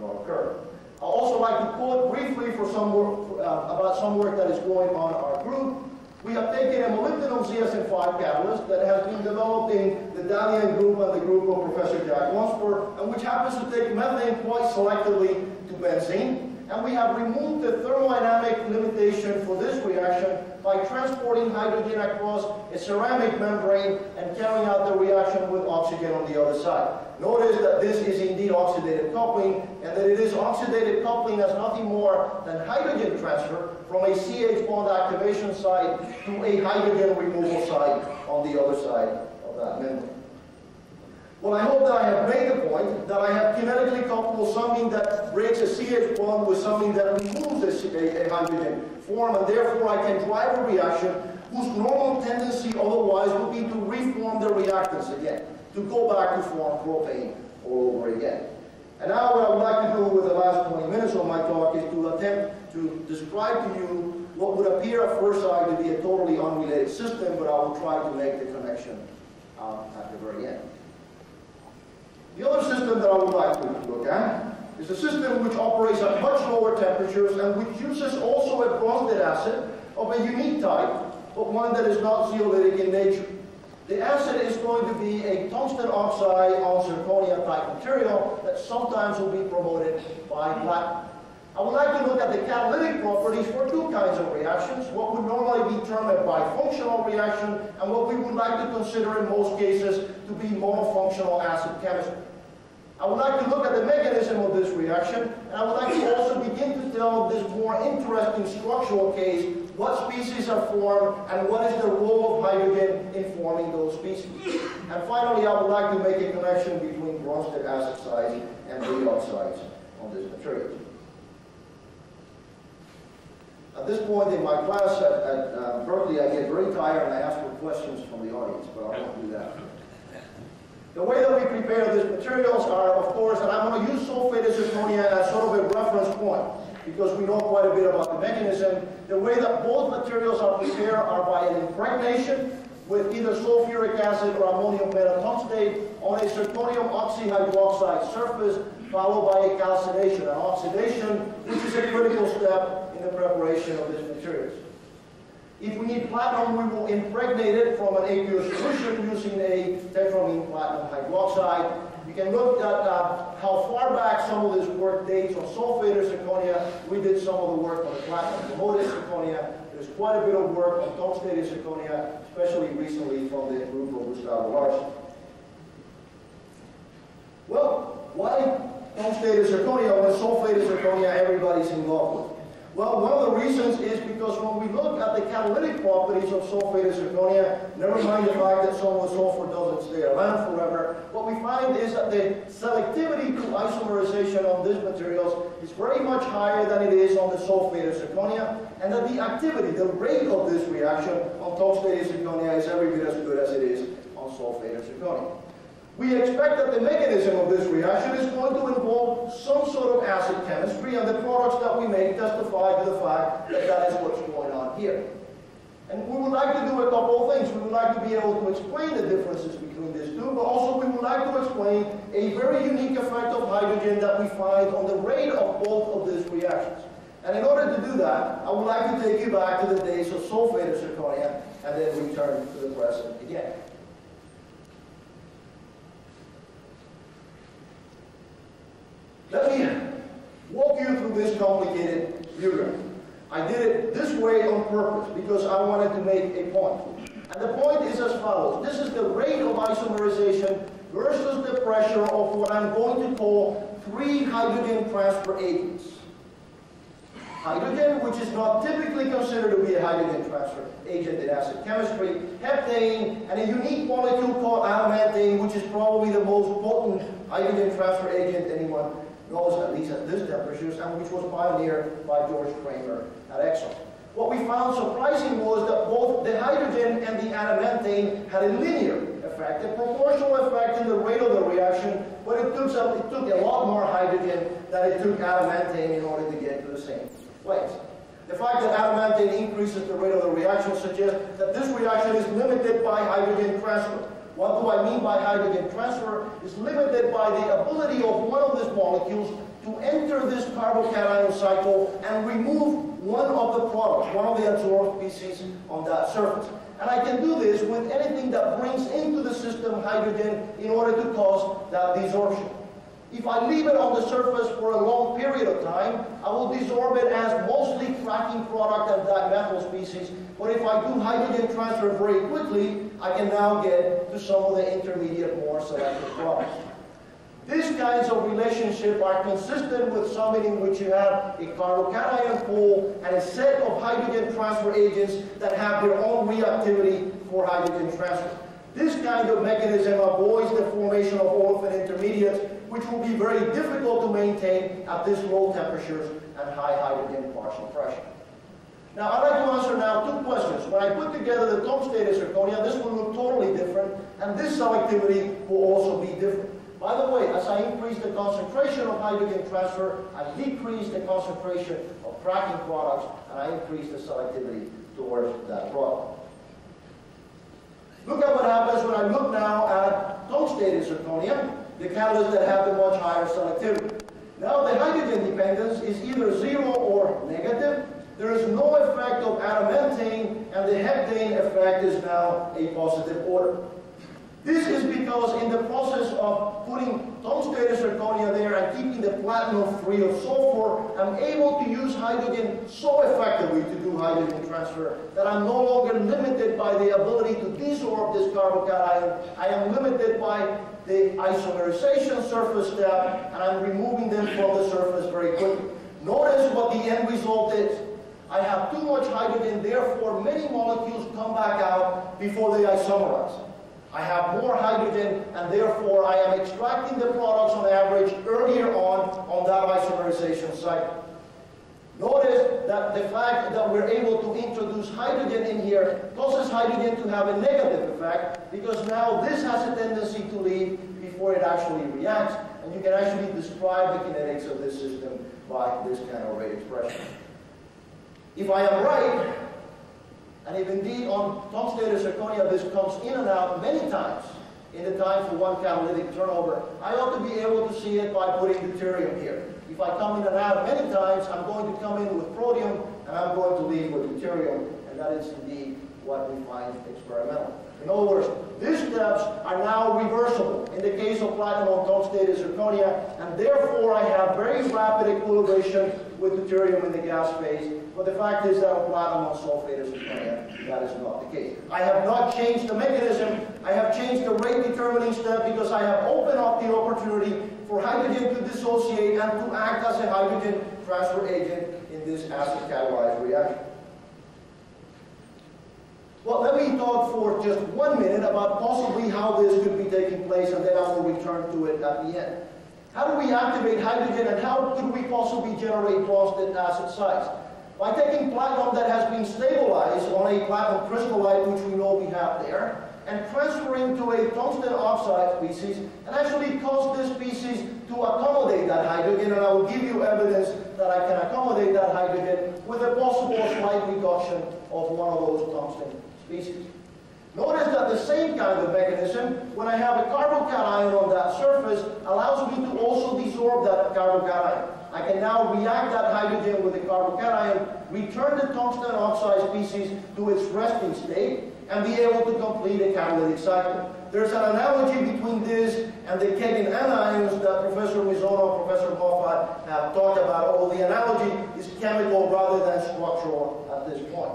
not occur. I'd also like to quote briefly for some work, uh, about some work that is going on in our group. We have taken a molybdenum ZSM5 catalyst that has been developed in the Dalian group and the group of Professor Jack Lunsford, and which happens to take methane quite selectively to benzene. And we have removed the thermodynamic limitation for this reaction by transporting hydrogen across a ceramic membrane and carrying out the reaction with oxygen on the other side. Notice that this is indeed oxidative coupling, and that it is oxidative coupling as nothing more than hydrogen transfer from a CH bond activation site to a hydrogen removal site on the other side of that membrane. Well, I hope that I have made the point that I have kinetically coupled something that breaks a CH bond with something that removes a, a hydrogen form, and therefore I can drive a reaction whose normal tendency otherwise would be to reform the reactants again, to go back to form propane all over again. And now what I would like to do with the last 20 minutes of my talk is to attempt to describe to you what would appear at first sight to be a totally unrelated system, but I will try to make the connection um, at the very end. The other system that I would like to look at is a system which operates at much lower temperatures and which uses also a Bronsted acid of a unique type, but one that is not zeolitic in nature. The acid is going to be a tungsten oxide on zirconia type material that sometimes will be promoted by platinum. I would like to look at the catalytic properties for two kinds of reactions, what would normally be termed a bifunctional reaction and what we would like to consider in most cases to be monofunctional acid chemistry. I would like to look at the mechanism of this reaction, and I would like to also begin to tell this more interesting structural case what species are formed and what is the role of hydrogen in forming those species. And finally, I would like to make a connection between Bronsted acid sites and redox oxides on this material. At this point in my class at, at uh, Berkeley, I get very tired and I ask for questions from the audience, but I won't do that. The way that we prepare these materials are, of course, and I'm going to use sulfate of zirconia as sort of a reference point because we know quite a bit about the mechanism. The way that both materials are prepared are by an impregnation with either sulfuric acid or ammonium metatungstate on a zirconium oxyhydroxide surface followed by a calcination, an oxidation, which is a critical step the preparation of these materials. If we need platinum, we will impregnate it from an aqueous solution using a tetramine platinum hydroxide. You can look at uh, how far back some of this work dates on sulfate of zirconia. We did some of the work on the platinum promoted zirconia. There's quite a bit of work on tungstate of zirconia, especially recently from the group of Gustavo Larsen. Well, why tungstate of zirconia when sulfate zirconia everybody's involved with? Well, one of the reasons is because when we look at the catalytic properties of sulfate of zirconia, never mind the fact that some of the sulfur doesn't stay around forever, what we find is that the selectivity to isomerization on these materials is very much higher than it is on the sulfate of zirconia, and that the activity, the rate of this reaction on tungstate zirconia is every bit as good as it is on sulfate of zirconia. We expect that the mechanism of this reaction is going to involve some sort of acid chemistry, and the products that we make testify to the fact that that is what's going on here. And we would like to do a couple of things. We would like to be able to explain the differences between these two, but also we would like to explain a very unique effect of hydrogen that we find on the rate of both of these reactions. And in order to do that, I would like to take you back to the days of sulfate of zirconia and then return to the present again. Let me walk you through this complicated diagram. I did it this way on purpose because I wanted to make a point. And the point is as follows. This is the rate of isomerization versus the pressure of what I'm going to call three hydrogen transfer agents. Hydrogen, which is not typically considered to be a hydrogen transfer agent in acid chemistry, heptane, and a unique molecule called adamantane, which is probably the most potent hydrogen transfer agent anyone knows, at least at this temperatures, and which was pioneered by George Kramer at Exxon. What we found surprising was that both the hydrogen and the adamantane had a linear effect, a proportional effect in the rate of the reaction, but it took, some, it took a lot more hydrogen than it took adamantane in order to get to the same place. The fact that adamantane increases the rate of the reaction suggests that this reaction is limited by hydrogen transfer. What do I mean by hydrogen transfer? Is limited by the ability of one of these molecules to enter this carbocation cycle and remove one of the products, one of the adsorbed species on that surface. And I can do this with anything that brings into the system hydrogen in order to cause that desorption. If I leave it on the surface for a long period of time, I will desorb it as mostly cracking product and dimethyl species. But if I do hydrogen transfer very quickly, I can now get to some of the intermediate, more selective products. These kinds of relationships are consistent with something in which you have a carbocation pool and a set of hydrogen transfer agents that have their own reactivity for hydrogen transfer. This kind of mechanism avoids the formation of olefin intermediates, which will be very difficult to maintain at these low temperatures and high hydrogen partial pressure. Now, I'd like to answer now two questions. When I put together the tungstate of zirconia, this will look totally different, and this selectivity will also be different. By the way, as I increase the concentration of hydrogen transfer, I decrease the concentration of cracking products, and I increase the selectivity towards that product. Look at what happens when I look now tungsten zirconia, the catalysts that have the much higher selectivity. Now the hydrogen dependence is either zero or negative. There is no effect of adamantane, and the heptane effect is now a positive order. This is because in the process of putting tungsten zirconia there and keeping the platinum free of sulfur, I'm able to use hydrogen so effectively to do hydrogen transfer that I'm no longer limited by the ability to desorb this carbocation. I am limited by the isomerization surface step, and I'm removing them from the surface very quickly. Notice what the end result is. I have too much hydrogen, therefore many molecules come back out before they isomerize. I have more hydrogen, and therefore I am extracting the products on average earlier on on that isomerization cycle. Notice that the fact that we're able to introduce hydrogen in here causes hydrogen to have a negative effect because now this has a tendency to leave before it actually reacts, and you can actually describe the kinetics of this system by this kind of rate expression. If I am right, and if indeed on tungsten zirconia this comes in and out many times in the time for one catalytic turnover, I ought to be able to see it by putting deuterium here. If I come in and out many times, I'm going to come in with protium, and I'm going to leave with deuterium, and that is indeed what we find experimental. In other words, these steps are now reversible in the case of platinum on tungsten zirconia, and therefore I have very rapid equilibration with deuterium in the gas phase. But the fact is that on platinum on sulfate zirconia, that is not the case. I have not changed the mechanism. I have changed the rate determining step because I have opened up the opportunity for hydrogen to dissociate and to act as a hydrogen transfer agent in this acid catalyzed reaction. Well, let me talk for just one minute about possibly how this could be taking place, and then I will return to it at the end. How do we activate hydrogen, and how could we possibly generate Bronsted acid sites? By taking platinum that has been stabilized on a platinum crystallite, which we know we have there, and transferring to a tungsten oxide species, and actually cause this species to accommodate that hydrogen, and I will give you evidence that I can accommodate that hydrogen with a possible slight reduction of one of those tungsten species. Notice that the same kind of mechanism, when I have a carbocation on that surface, allows me to also desorb that carbocation. I can now react that hydrogen with the carbocation, return the tungsten oxide species to its resting state, and be able to complete a catalytic cycle. There's an analogy between this and the Keggin anions that Professor Mizuno and Professor Moffat have talked about, although the analogy is chemical rather than structural at this point.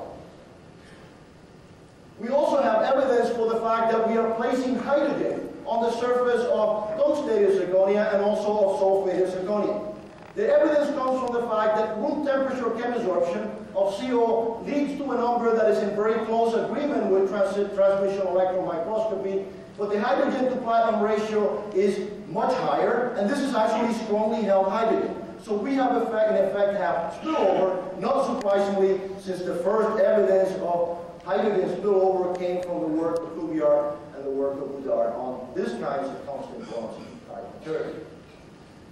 We also have evidence for the fact that we are placing hydrogen on the surface of tungsten zirconia and also of sulfate zirconia. The evidence comes from the fact that room temperature chemisorption of CO leads to a number that is in very close agreement with trans transmission electron microscopy, but the hydrogen to platinum ratio is much higher, and this is actually strongly held hydrogen. So we have effect, in effect have spillover, not surprisingly, since the first evidence of hydrogen spillover came from the work of Khoobiar and the work of Boudart on this kind of tungsten bronze type material.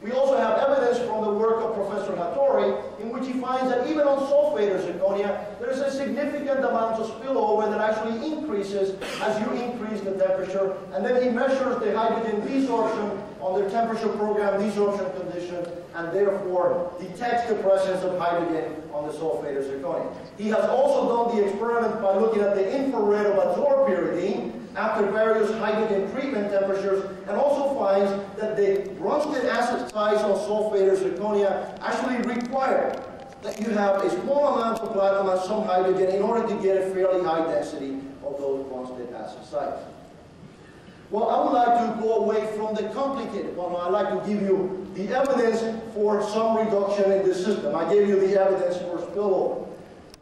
We also have evidence from the work of Professor Hattori in which he finds that even on sulfate zirconia, there is a significant amount of spillover that actually increases as you increase the temperature. And then he measures the hydrogen desorption on the temperature program desorption condition and therefore detects the presence of hydrogen on the sulfate zirconia. He has also done the experiment by looking at the infrared of adsorbpyridine after various hydrogen treatment temperatures and also finds that the Bronsted acid size on sulfate zirconia actually require that you have a small amount of platinum and some hydrogen in order to get a fairly high density of those Bronsted acid sites. Well, I would like to go away from the complicated one. I'd like to give you the evidence for some reduction in the system. I gave you the evidence for spillover.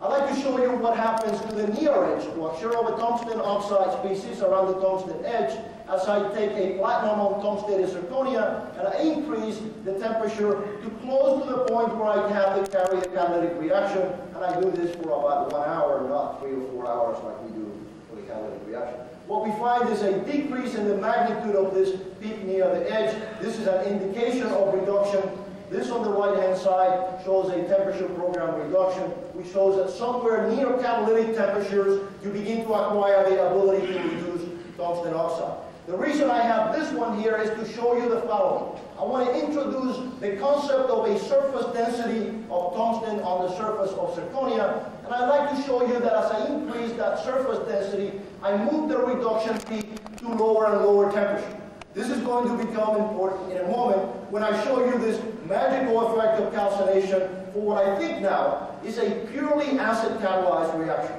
I'd like to show you what happens to the near edge structure of a tungsten oxide species around the tungsten edge as I take a platinum on tungsten zirconia and I increase the temperature to close to the point where I have the carry a catalytic reaction and I do this for about one hour, not three or four hours like we do for the catalytic reaction. What we find is a decrease in the magnitude of this peak near the edge. This is an indication of reduction this on the right-hand side shows a temperature program reduction, which shows that somewhere near catalytic temperatures, you begin to acquire the ability to reduce tungsten oxide. The reason I have this one here is to show you the following. I want to introduce the concept of a surface density of tungsten on the surface of zirconia, and I'd like to show you that as I increase that surface density, I move the reduction peak to lower and lower temperature. This is going to become important in a moment when I show you this magical effect of calcination for what I think now is a purely acid catalyzed reaction.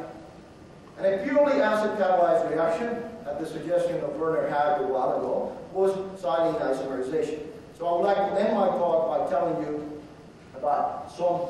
And a purely acid catalyzed reaction, at the suggestion of Werner Haag a while ago, was xylene isomerization. So I would like to end my talk by telling you about some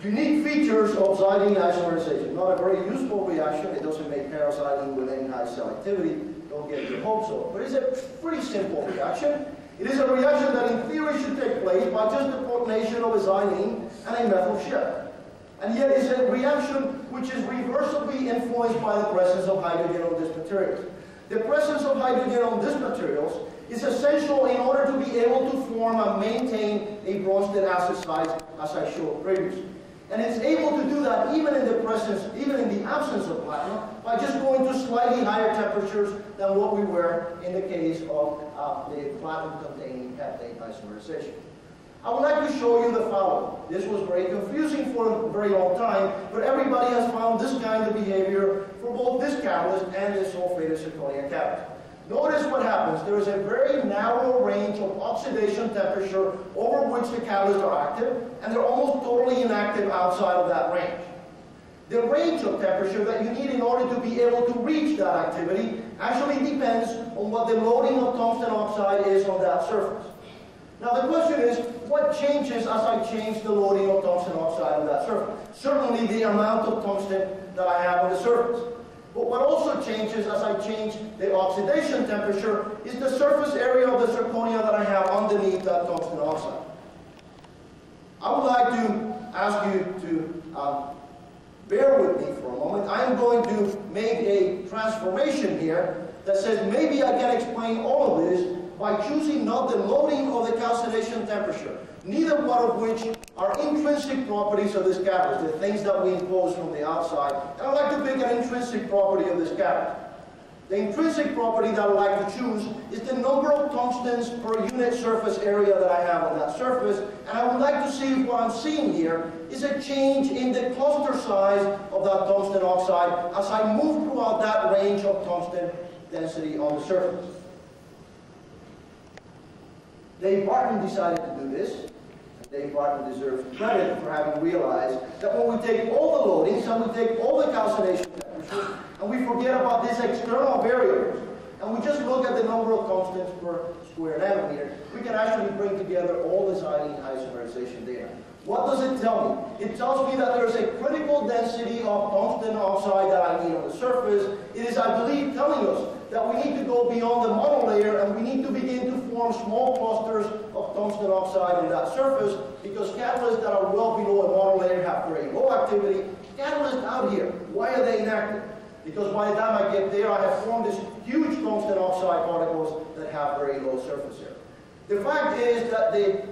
unique features of xylene isomerization. Not a very useful reaction. It doesn't make paraxylene with any high selectivity. Don't get your hopes up. But it's a pretty simple reaction. It is a reaction that in theory should take place by just the coordination of a xylene and a methyl ship. And yet it's a reaction which is reversibly influenced by the presence of hydrogen on these materials. The presence of hydrogen on these materials is essential in order to be able to form and maintain a Bronsted acid site as I showed previously. And it's able to do that even in the presence, even in the absence of platinum, by just going to slightly higher temperatures than what we were in the case of uh, the platinum-containing heptane isomerization. I would like to show you the following. This was very confusing for a very long time, but everybody has found this kind of behavior for both this catalyst and this sulfated zirconia catalyst. Notice what happens. There is a very narrow range of oxidation temperature over which the catalysts are active, and they're almost totally inactive outside of that range. The range of temperature that you need in order to be able to reach that activity actually depends on what the loading of tungsten oxide is on that surface. Now the question is, what changes as I change the loading of tungsten oxide on that surface? Certainly the amount of tungsten that I have on the surface. But what also changes as I change the oxidation temperature is the surface area of the zirconia that I have underneath that tungsten oxide. I would like to ask you to um, bear with me for a moment. I am going to make a transformation here that says maybe I can explain all of this by choosing not the loading or the calcination temperature, neither one of which are intrinsic properties of this catalyst, the things that we impose from the outside. And I'd like to pick an intrinsic property of this catalyst. The intrinsic property that I'd like to choose is the number of tungstens per unit surface area that I have on that surface. And I would like to see if what I'm seeing here is a change in the cluster size of that tungsten oxide as I move throughout that range of tungsten density on the surface. Dave Barton decided to do this. Dave Barton deserves credit for having realized that when we take all the loadings and we take all the calcination temperatures and we forget about these external variables and we just look at the number of constants per square nanometer, we can actually bring together all the xylene isomerization data. What does it tell me? It tells me that there's a critical density of tungsten oxide that I need on the surface. It is, I believe, telling us that we need to go beyond the monolayer and we need to begin to form small clusters tungsten oxide on that surface because catalysts that are well below a monolayer have very low activity. Catalysts out here, why are they inactive? Because by the time I get there, I have formed these huge tungsten oxide particles that have very low surface area. The fact is that they,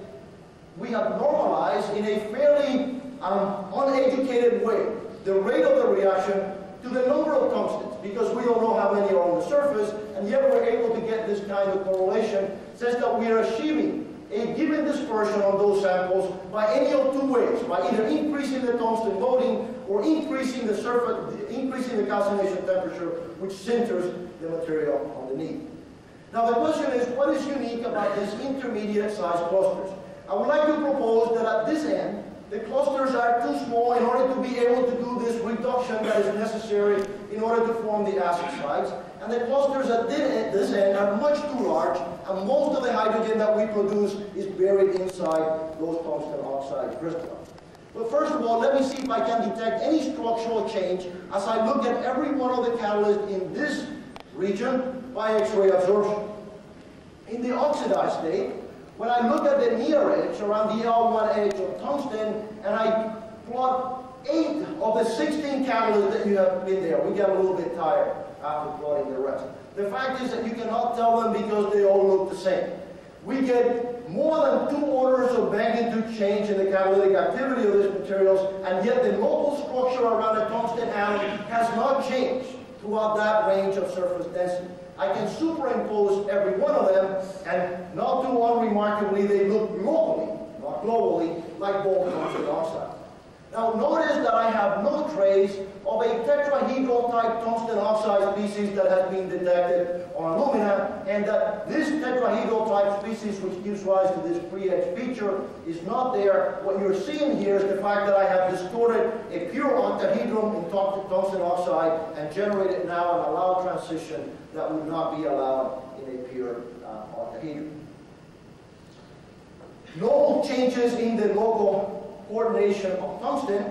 we have normalized in a fairly um, uneducated way the rate of the reaction to the number of tungstens, because we don't know how many are on the surface, and yet we're able to get this kind of correlation, says that we are achieving a given dispersion of those samples by any of two ways, by either increasing the tungsten loading or increasing the surface, increasing the calcination temperature, which sinters the material underneath. Now the question is, what is unique about these intermediate sized clusters? I would like to propose that at this end, the clusters are too small in order to be able to do this reduction that is necessary in order to form the acid sites. And the clusters at this end are much too large, and most of the hydrogen that we produce is buried inside those tungsten oxide crystals. But first of all, let me see if I can detect any structural change as I look at every one of the catalysts in this region by X-ray absorption. In the oxidized state, when I look at the near edge, around the L1 edge of tungsten, and I plot 8 of the 16 catalysts that you have been there, we get a little bit tired after plotting the rest. The fact is that you cannot tell them because they all look the same. We get more than two orders of magnitude change in the catalytic activity of these materials, and yet the local structure around a tungsten atom has not changed. throughout that range of surface density. I can superimpose every one of them, and not too unremarkably, they look locally, not globally, like gold tungsten oxide. Now notice that I have no trace of a tetrahedral type tungsten oxide species that has been detected on alumina, and that this tetrahedral type species which gives rise to this pre-edge feature is not there. What you're seeing here is the fact that I have distorted a pure octahedron in tungsten oxide and generated now an allowed transition that would not be allowed in a pure uh, octahedron. No changes in the local coordination of tungsten.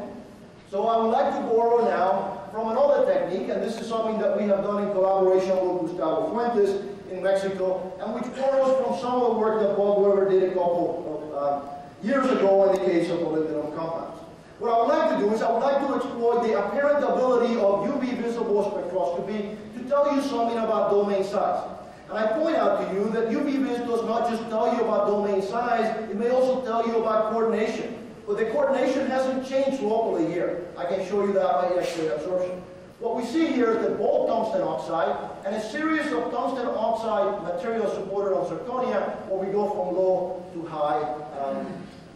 So I would like to borrow now from another technique, and this is something that we have done in collaboration with Gustavo Fuentes in Mexico, and which borrows from some of the work that Bob Weber did a couple of uh, years ago in the case of molybdenum compounds. What I would like to do is I would like to exploit the apparent ability of UV visible spectroscopy to tell you something about domain size. And I point out to you that UV-Vis does not just tell you about domain size, it may also tell you about coordination. But the coordination hasn't changed locally here. I can show you that by X-ray absorption. What we see here is the bulk tungsten oxide and a series of tungsten oxide materials supported on zirconia where we go from low to high um,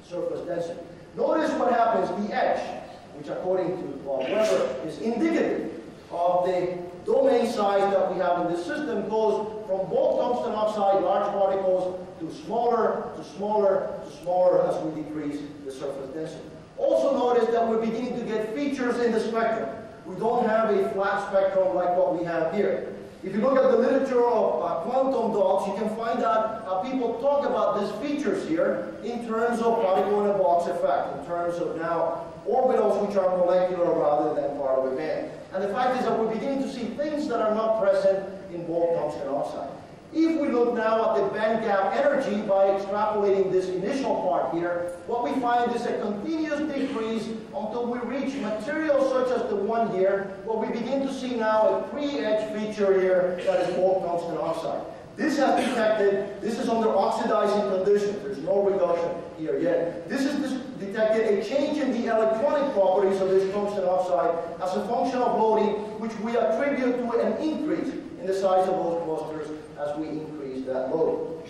surface density. Notice what happens, the edge, which according to Bob Weber is indicative of the domain size that we have in this system goes from bulk tungsten oxide, large particles, to smaller, to smaller, as we decrease the surface density. Also notice that we're beginning to get features in the spectrum. We don't have a flat spectrum like what we have here. If you look at the literature of uh, quantum dots, you can find out how people talk about these features here in terms of particle in a box effect, in terms of now orbitals which are molecular rather than part of a band. And the fact is that we're beginning to see things that are not present in bulk tungsten oxide. If we look now at the band gap energy by extrapolating this initial part here, what we find is a continuous decrease until we reach materials such as the one here, where we begin to see now a pre-edge feature here that is bulk tungsten oxide. This has detected, this is under oxidizing conditions, there's no reduction here yet. This has detected a change in the electronic properties of this tungsten oxide as a function of loading, which we attribute to an increase in the size of those clusters as we increase that load.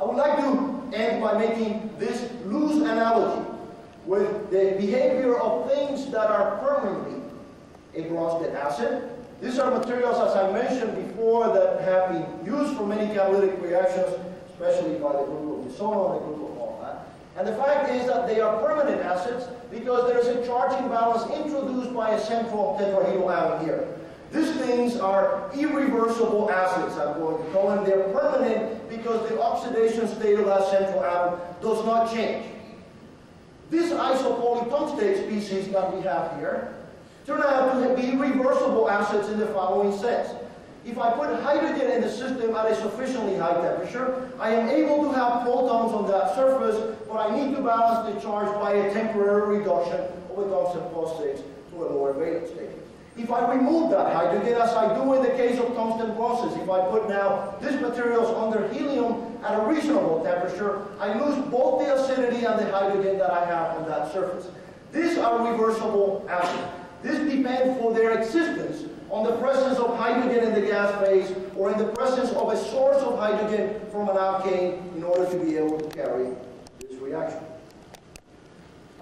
I would like to end by making this loose analogy with the behavior of things that are permanently a Bronsted acid. These are materials, as I mentioned before, that have been used for many catalytic reactions, especially by the group of Misono and the group of Moffat. And the fact is that they are permanent acids because there is a charging balance introduced by a central tetrahedral atom here. These things are irreversible acids, I'm going to call them. They're permanent because the oxidation state of that central atom does not change. This isopolytungstate species that we have here turn out to be reversible acids in the following sense. If I put hydrogen in the system at a sufficiently high temperature, I am able to have protons on that surface, but I need to balance the charge by a temporary reduction of the tungsten phosphates to a lower valence state. If I remove that hydrogen, as I do in the case of tungsten process, if I put now these materials under helium at a reasonable temperature, I lose both the acidity and the hydrogen that I have on that surface. These are reversible acids. This depends for their existence on the presence of hydrogen in the gas phase or in the presence of a source of hydrogen from an alkane in order to be able to carry this reaction.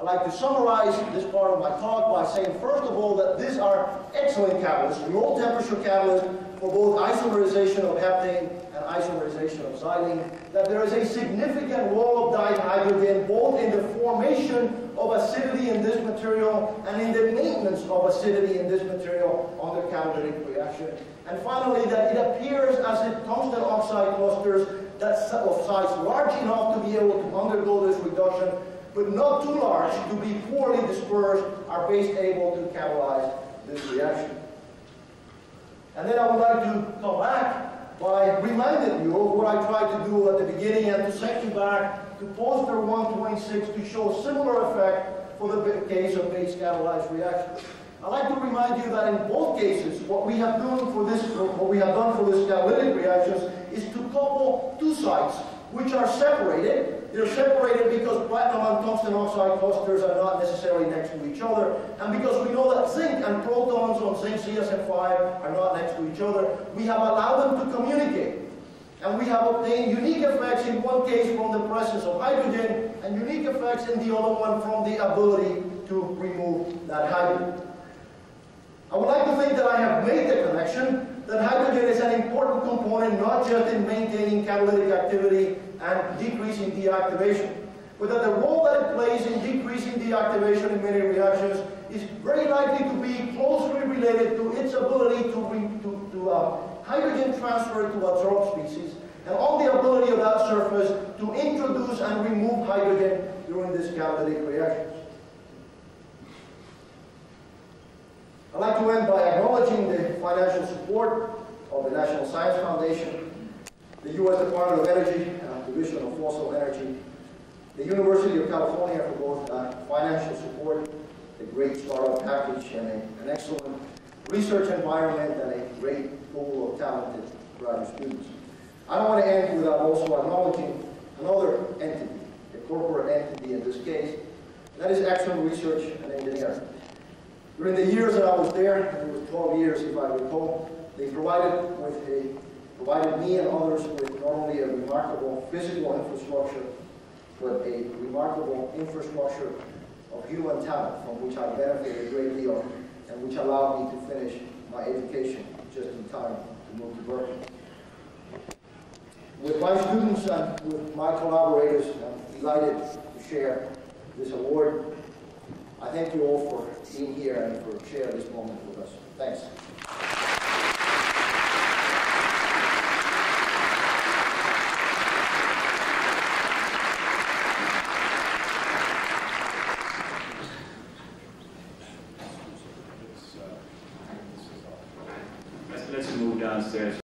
I'd like to summarize this part of my talk by saying, first of all, that these are excellent catalysts, low temperature catalysts for both isomerization of heptane and isomerization of xylene, that there is a significant role of dihydrogen both in the formation of acidity in this material and in the maintenance of acidity in this material under catalytic reaction. And finally, that it appears as if tungsten oxide clusters that of size large enough to be able to undergo this reduction but not too large to be poorly dispersed, are best able to catalyze this reaction. And then I would like to come back by reminding you of what I tried to do at the beginning and to send you back to poster 126 to show a similar effect for the case of base catalyzed reactions. I'd like to remind you that in both cases, what we have done for this, what we have done for this catalytic reactions is to couple two sites which are separated. They're separated because platinum and tungsten oxide clusters are not necessarily next to each other, and because we know that zinc and protons on zinc ZSM5 are not next to each other, we have allowed them to communicate. And we have obtained unique effects in one case from the presence of hydrogen, and unique effects in the other one from the ability to remove that hydrogen. I would like to think that I have made the connection that hydrogen is an important component not just in maintaining catalytic activity and decreasing deactivation, but that the role that it plays in decreasing deactivation in many reactions is very likely to be closely related to its ability to, re, to, to uh, hydrogen transfer to adsorbed species and on the ability of that surface to introduce and remove hydrogen during these catalytic reactions. I'd like to end by acknowledging the financial support of the National Science Foundation, the U.S. Department of Energy, uh, Division of Fossil Energy, the University of California for both uh, financial support, a great startup package, and a, an excellent research environment, and a great pool of talented graduate students. I don't want to end without also acknowledging another entity, a corporate entity in this case, and that is Exxon Research and Engineering. During the years that I was there, it was 12 years if I recall, they provided with a provided me and others with not only a remarkable physical infrastructure, but a remarkable infrastructure of human talent from which I benefited a great deal and which allowed me to finish my education just in time to move to Berkeley. With my students and with my collaborators, I'm delighted to share this award. I thank you all for being here and for sharing this moment with us. Thanks.